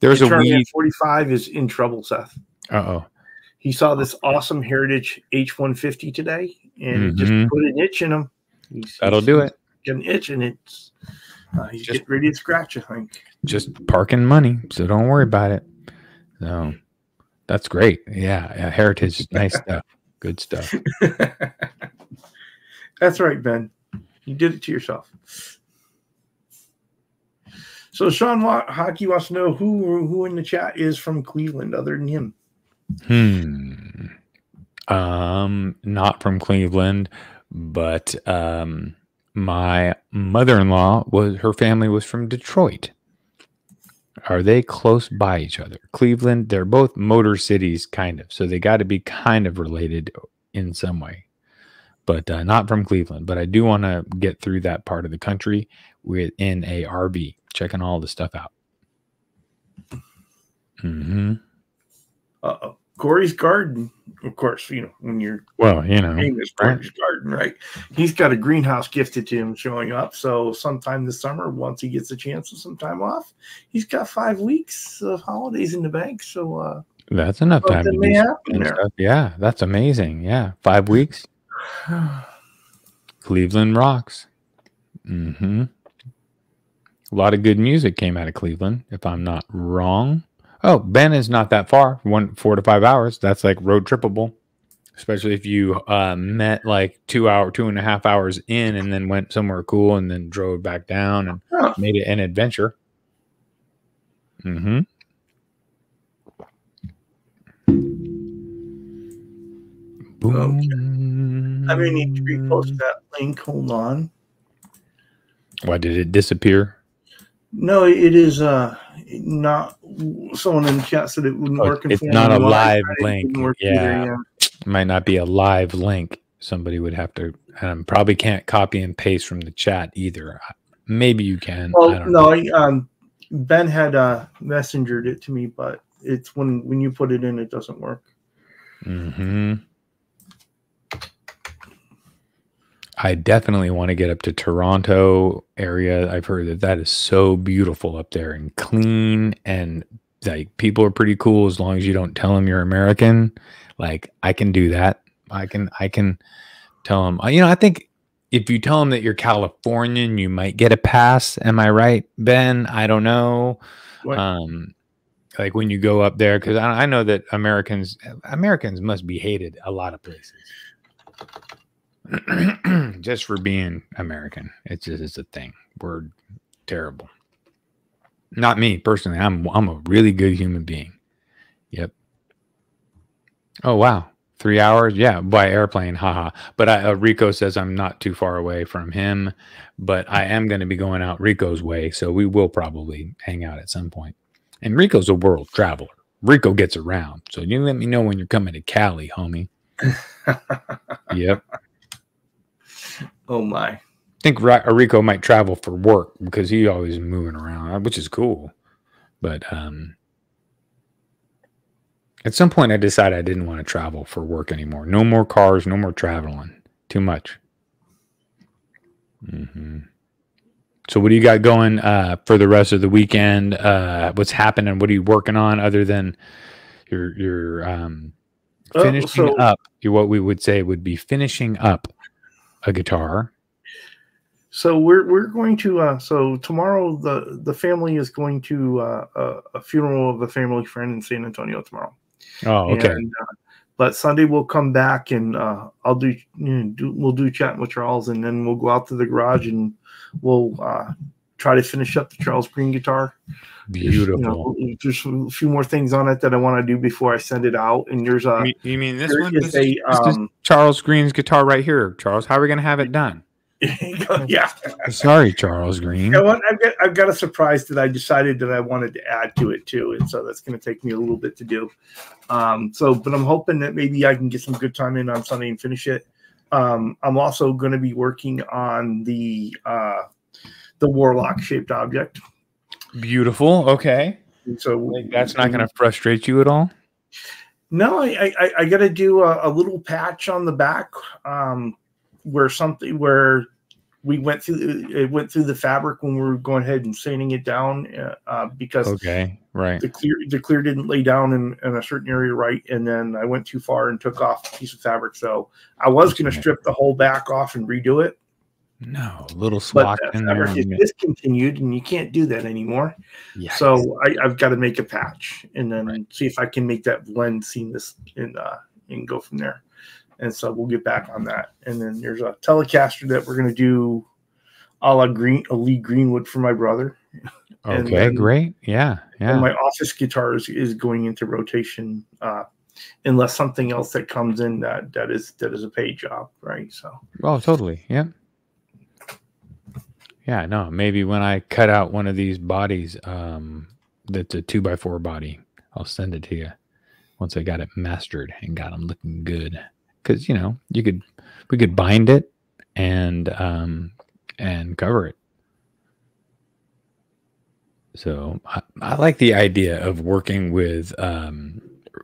B: There's a weed.
A: 45 is in trouble, Seth.
B: Uh oh.
A: He saw this awesome Heritage H150 today and it just
B: Mhm.
A: put an itch in him. He's,
B: That'll
A: he's
B: do it.
A: got An itch and it's uh, he's
B: Just-
A: getting ready to scratch, I think.
B: Just parking money. So don't worry about it. So that's great. Yeah. yeah heritage. Nice stuff. Good stuff.
A: That's right, Ben. You did it to yourself. So Sean Hockey wants to know who who in the chat is from Cleveland other than him.
B: Hmm. Um, not from Cleveland, but um, my mother-in-law was her family was from Detroit. Are they close by each other? Cleveland, they're both motor cities, kind of, so they got to be kind of related in some way, but uh, not from Cleveland. But I do want to get through that part of the country within a RV, checking all the stuff out. hmm
A: Uh oh. Corey's Garden, of course, you know, when you're
B: Well, you know, right.
A: Corey's Garden, right? He's got a greenhouse gifted to him showing up. So sometime this summer, once he gets a chance of some time off, he's got five weeks of holidays in the bank. So uh
B: That's enough time to do
A: happen there.
B: stuff. Yeah, that's amazing. Yeah, five weeks. Cleveland rocks. Mm-hmm. A lot of good music came out of Cleveland, if I'm not wrong. Oh, Ben is not that far. One four to five hours. That's like road trippable. Especially if you uh, met like two hour, two and a half hours in, and then went somewhere cool, and then drove back down and
A: Huh.
B: made it an adventure. hmm
A: Okay. I may need to repost that link. Hold on.
B: Why did it disappear?
A: No, it is uh not someone in the chat said it wouldn't
B: Oh,
A: work.
B: it's not a live link.
A: didn't
B: Yeah. It might not be a live link. Somebody would have to, um, probably can't copy and paste from the chat either. Maybe you can.
A: Well, no. I, um, Ben had uh messengered it to me, but it's when when you put it in, it doesn't work.
B: hmm I definitely want to get up to Toronto area. I've heard that that is so beautiful up there and clean and like people are pretty cool as long as you don't tell them you're American. Like I can do that. I can I can tell them. You know, I think if you tell them that you're Californian, you might get a pass. Am I right, Ben? I don't know.
A: What?
B: Um, like when you go up there, because I, I know that Americans Americans must be hated a lot of places. just for being American. It's just it's a thing. We're terrible. Not me personally. I'm I'm a really good human being. Yep. Oh wow, three hours. Yeah, by airplane. Haha. But I, uh, Rico says I'm not too far away from him, but I am going to be going out Rico's way, so we will probably hang out at some point. And Rico's a world traveler. Rico gets around, so you let me know when you're coming to Cali, homie. yep.
A: Oh my!
B: I think Rico might travel for work because he always moving around, uh, which is cool. But um, at some point, I decided I didn't want to travel for work anymore. No more cars, no more traveling. Too much. hmm So, what do you got going uh, for the rest of the weekend? Uh, what's happening? What are you working on other than your your um,
A: Oh,
B: finishing
A: so-
B: up? What we would say would be finishing up a guitar.
A: So we're we're going to uh so tomorrow the the family is going to uh a, a funeral of a family friend in San Antonio tomorrow.
B: Oh, okay.
A: And, uh, but Sunday we'll come back and uh I'll do, you know, do we'll do chatting with Charles and then we'll go out to the garage and we'll uh try to finish up the Charles Green guitar. There's, you
B: Beautiful.
A: know, there's a few more things on it that I want to do before I send it out. And there's a
B: You- you mean this one?
A: is
B: This,
A: a
B: this is
A: um
B: Charles Green's guitar right here. Charles, how are we gonna have it done?
A: yeah.
B: Sorry, Charles Green.
A: You know what? I've got I've got a surprise that I decided that I wanted to add to it too, and so that's going to take me a little bit to do. Um, so, but I'm hoping that maybe I can get some good time in on Sunday and finish it. Um, I'm also going to be working on the uh, the warlock shaped object.
B: Beautiful. Okay.
A: And so
B: Like, that's not going to frustrate you at all.
A: No, I I, I got to do a, a little patch on the back um, where something where we went through it went through the fabric when we were going ahead and sanding it down uh, uh, because
B: Okay. Right.
A: the clear the clear didn't lay down in, in a certain area right, and then I went too far and took off a piece of fabric. So I was going to strip the whole back off and redo it,
B: No, a little swat in there.
A: is
B: and-
A: discontinued, and you can't do that anymore.
B: Yikes.
A: So I, I've got to make a patch and then
B: Right.
A: see if I can make that blend seamless and uh, and go from there. And so we'll get back on that. And then there's a Telecaster that we're gonna do a la green a Lee Greenwood for my brother.
B: okay. Great. Yeah. Yeah.
A: my office guitar is, is going into rotation uh, unless something else that comes in that that is that is a paid job, right? So
B: Oh, totally. Yeah. Yeah, no, maybe when I cut out one of these bodies, um, that's a two by four body, I'll send it to you once I got it mastered and got them looking good. Cause you know, you could, we could bind it and, um, and cover it. So I, I like the idea of working with, um,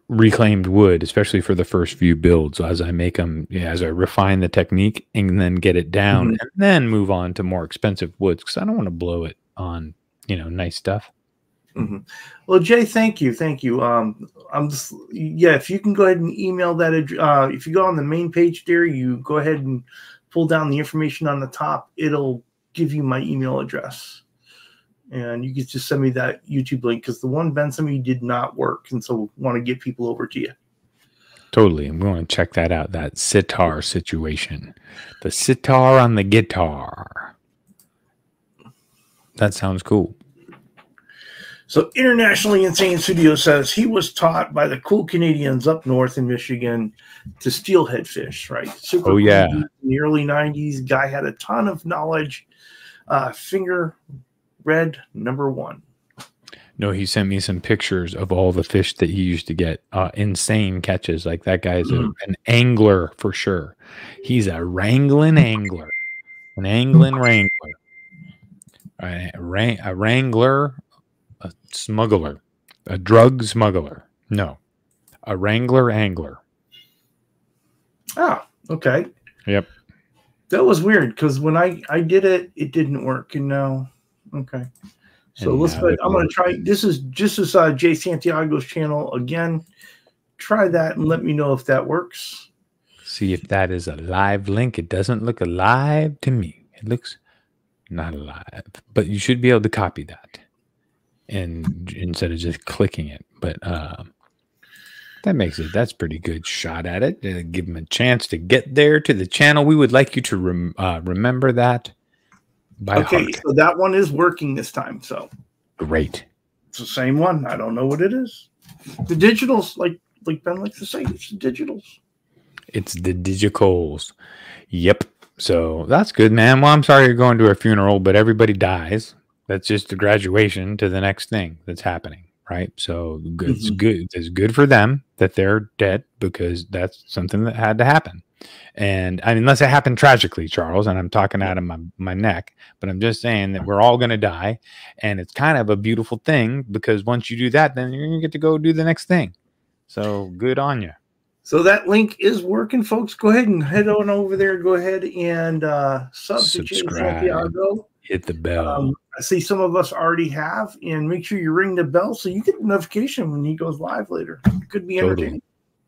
B: reclaimed wood, especially for the first few builds. As I make them, yeah, as I refine the technique and then get it down,
A: Mhm.
B: and then move on to more expensive woods because I don't want to blow it on you know nice stuff.
A: Mhm. Well, Jay, thank you, thank you. Um, I'm just yeah. If you can go ahead and email that, ad- uh, if you go on the main page there, you go ahead and pull down the information on the top. It'll give you my email address, and you can just send me that YouTube link because the one Ben sent me did not work, and so want to get people over to you.
B: Totally, I'm going to check that out. That sitar situation, the sitar on the guitar. That sounds cool.
A: So, Internationally Insane Studio says he was taught by the cool Canadians up north in Michigan to steelhead fish, right? Super
B: Oh,
A: cool
B: yeah.
A: In the early 90s, guy had a ton of knowledge. Uh, finger red number one.
B: No, he sent me some pictures of all the fish that he used to get. Uh, insane catches. Like that guy's a,
A: Mhm.
B: an angler for sure. He's a wrangling angler, an angling wrangler, a, wran- a wrangler, a smuggler, a drug smuggler. No, a wrangler angler.
A: Oh, okay.
B: Yep.
A: That was weird because when I, I did it, it didn't work. And now, okay. So
B: And
A: let's. I'm going to try. This is just as uh, Jay Santiago's channel again. Try that and let me know if that works.
B: See if that is a live link. It doesn't look alive to me. It looks not alive, but you should be able to copy that and instead of just clicking it. But uh, that makes it. That's pretty good shot at it. Uh, give them a chance to get there to the channel. We would like you to rem- uh, remember that by
A: Okay,
B: heart.
A: so that one is working this time. So
B: Great.
A: it's the same one. I don't know what it is. The digitals, like like Ben likes to say, it's the digitals.
B: It's the digicals. Yep. So that's good, man. Well, I'm sorry you're going to a funeral, but everybody dies. That's just the graduation to the next thing that's happening, right? So it's
A: Mhm.
B: good. It's good for them that they're dead because that's something that had to happen. And I mean, unless it happened tragically, Charles, and I'm talking out of my, my neck, but I'm just saying that we're all going to die. And it's kind of a beautiful thing because once you do that, then you're going to get to go do the next thing. So good on you.
A: So that link is working, folks. Go ahead and head on over there. Go ahead and uh, sub to
B: Subscribe.
A: Santiago.
B: Hit the bell.
A: Um, I see some of us already have, and make sure you ring the bell so you get a notification when he goes live later. It could be
B: Totally.
A: entertaining.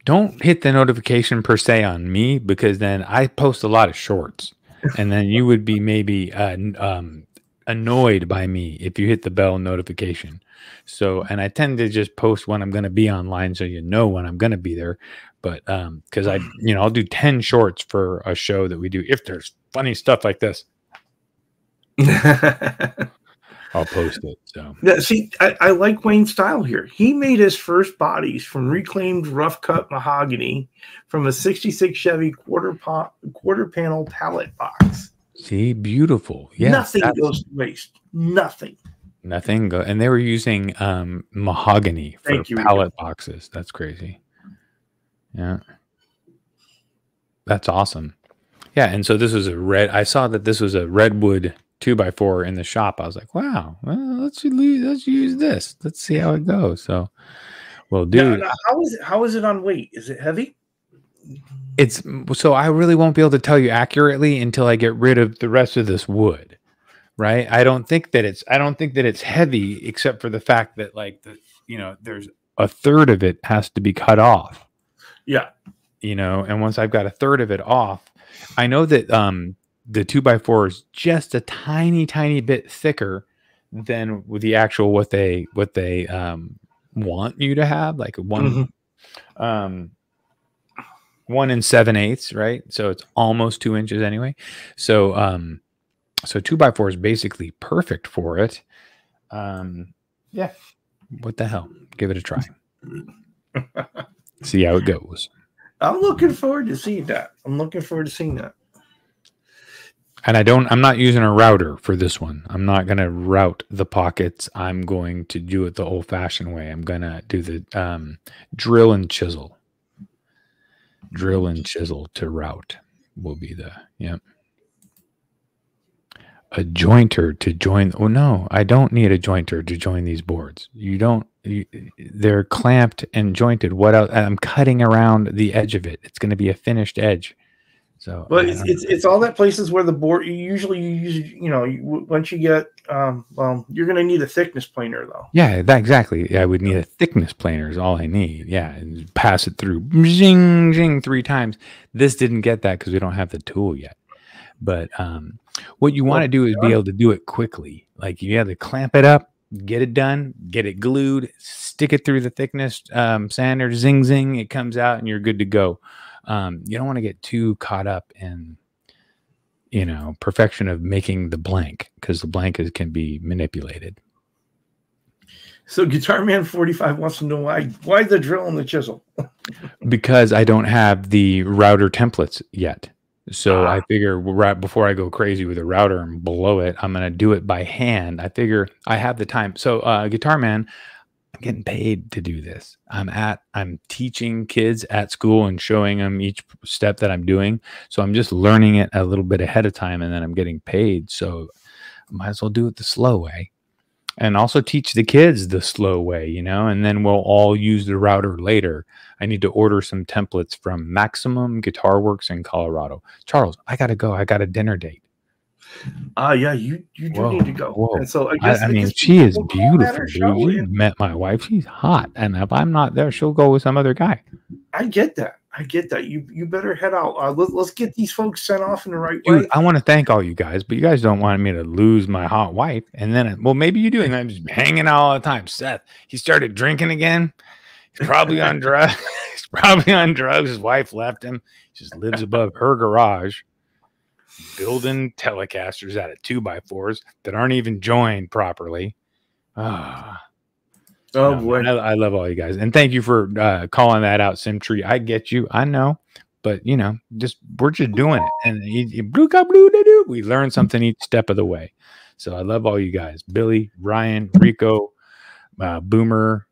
B: Don't hit the notification per se on me because then I post a lot of shorts, and then you would be maybe uh, um, annoyed by me if you hit the bell notification. So, and I tend to just post when I'm going to be online, so you know when I'm going to be there. But um, because I, you know, I'll do ten shorts for a show that we do. If there's funny stuff like this, I'll post it. So
A: Yeah, see, I, I like Wayne's style here. He made his first bodies from reclaimed rough cut mahogany from a 66 Chevy quarter po- quarter panel pallet box.
B: see, beautiful. Yeah,
A: Nothing goes to waste. Nothing.
B: Nothing go, and they were using um, mahogany for
A: Thank you, Rico.
B: pallet boxes. That's crazy. Yeah, that's awesome. Yeah, and so this was a red. I saw that this was a redwood two by four in the shop. I was like, wow, well, let's use, let's use this. Let's see how it goes. So, well, dude,
A: now, how is it? How is it on weight? Is it heavy?
B: it's so I really won't be able to tell you accurately until I get rid of the rest of this wood. Right? I don't think that it's I don't think that it's heavy except for the fact that like the you know there's a third of it has to be cut off.
A: Yeah.
B: you know and once i've got a third of it off i know that um the two by four is just a tiny tiny bit thicker than with the actual what they what they um want you to have like one
A: Mhm.
B: um one and seven eighths right? So it's almost two inches anyway. So um so two by four is basically perfect for it. Um yeah. What the hell? Give it a try. See how it goes.
A: I'm looking forward to seeing that. I'm looking forward to seeing that.
B: And I don't, I'm not using a router for this one. I'm not going to route the pockets. I'm going to do it the old fashioned way. I'm going to do the um, drill and chisel. Drill and chisel to route will be the, yep. A jointer to join. Oh, no, I don't need a jointer to join these boards. You don't, you, they're clamped and jointed. What else? I'm cutting around the edge of it. It's going to be a finished edge. So,
A: But it's, it's it's all that places where the board. You usually you use you know you, once you get um well you're gonna need a thickness planer though.
B: Yeah, that exactly. I would need a thickness planer is all I need. Yeah, and pass it through zing zing three times. This didn't get that because we don't have the tool yet. But um, what you want to do is be able to do it quickly. Like you have to clamp it up, get it done, get it glued, stick it through the thickness um, sander, zing zing, it comes out, and you're good to go. Um, you don't want to get too caught up in you know perfection of making the blank because the blank is, can be manipulated.
A: So Guitar Man 45 wants to know why why the drill and the chisel.
B: because I don't have the router templates yet. So
A: Ah.
B: I figure right before I go crazy with a router and blow it, I'm gonna do it by hand. I figure I have the time. So uh, Guitar Man, I'm getting paid to do this. I'm at I'm teaching kids at school and showing them each step that I'm doing. So I'm just learning it a little bit ahead of time, and then I'm getting paid. So I might as well do it the slow way and also teach the kids the slow way, you know, and then we'll all use the router later. I need to order some templates from Maximum Guitar Works in Colorado. Charles, I got to go. I got a dinner date.
A: Ah yeah, you you do
B: Whoa,
A: need to go.
B: whoa.
A: And so I
B: I,
A: guess
B: I mean,
A: guess
B: she is
A: people call that
B: beautiful, dude. You met my wife. She's hot. And if I'm not there, she'll go with some other guy.
A: I get that. I get that. You you better head out. Uh, let, let's get these folks sent off in the right
B: Dude,
A: way.
B: I want to thank all you guys, but you guys don't want me to lose my hot wife. And then, well, maybe you do. And I'm just hanging out all the time. Seth, he started drinking again. He's probably on drugs. He's probably on drugs. His wife left him. He just lives above her garage, building Telecasters out of two by fours that aren't even joined properly. Ah.
A: Oh
B: No,
A: boy.
B: I, I love all you guys, and thank you for uh, calling that out, Simtree. I get you, I know, but you know, just we're just doing it, and you- blue blue we learn something each step of the way. So I love all you guys, Billy, Ryan, Rico, uh, Boomer.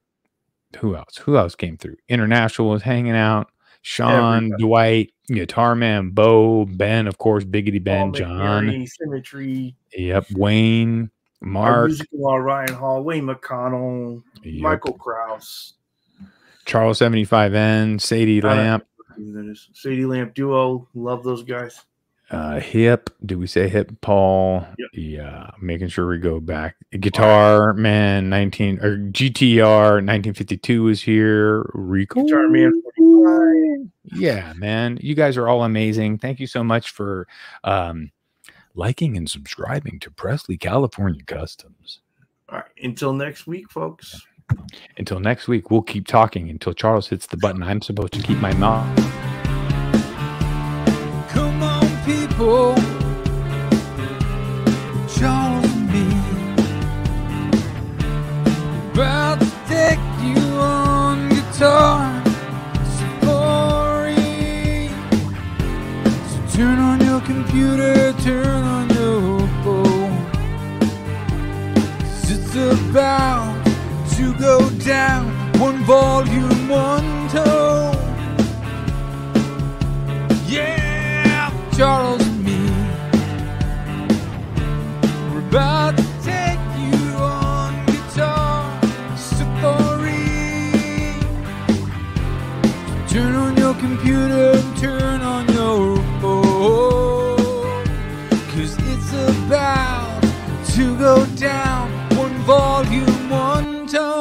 B: Who else? Who else came through? International was hanging out. Sean,
A: Everybody.
B: Dwight, Guitar Man, Bo, Ben, of course, Biggity Ben, John.
A: Symmetry,
B: Yep, Wayne, Mark,
A: law, Ryan Hall, Wayne McConnell,
B: yep,
A: Michael Kraus,
B: Charles seventy five N, Sadie Lamp.
A: who that is, Sadie Lamp Duo. Love those guys.
B: uh hip did we say hip paul
A: Yep.
B: yeah making sure we go back guitar man 19 or gtr 1952 is here rico
A: Guitar Man 45.
B: yeah man you guys are all amazing thank you so much for um liking and subscribing to presley california customs
A: All right. Until next week, folks.
B: until next week we'll keep talking until charles hits the button i'm supposed to keep my mouth
D: Come on, people.
B: computer, turn on your phone. It's about to go down, one volume, one tone. Yeah,
D: Charles and me, we're about to take you on guitar safari. Turn on your computer, turn on bound to go down one volume, one tone.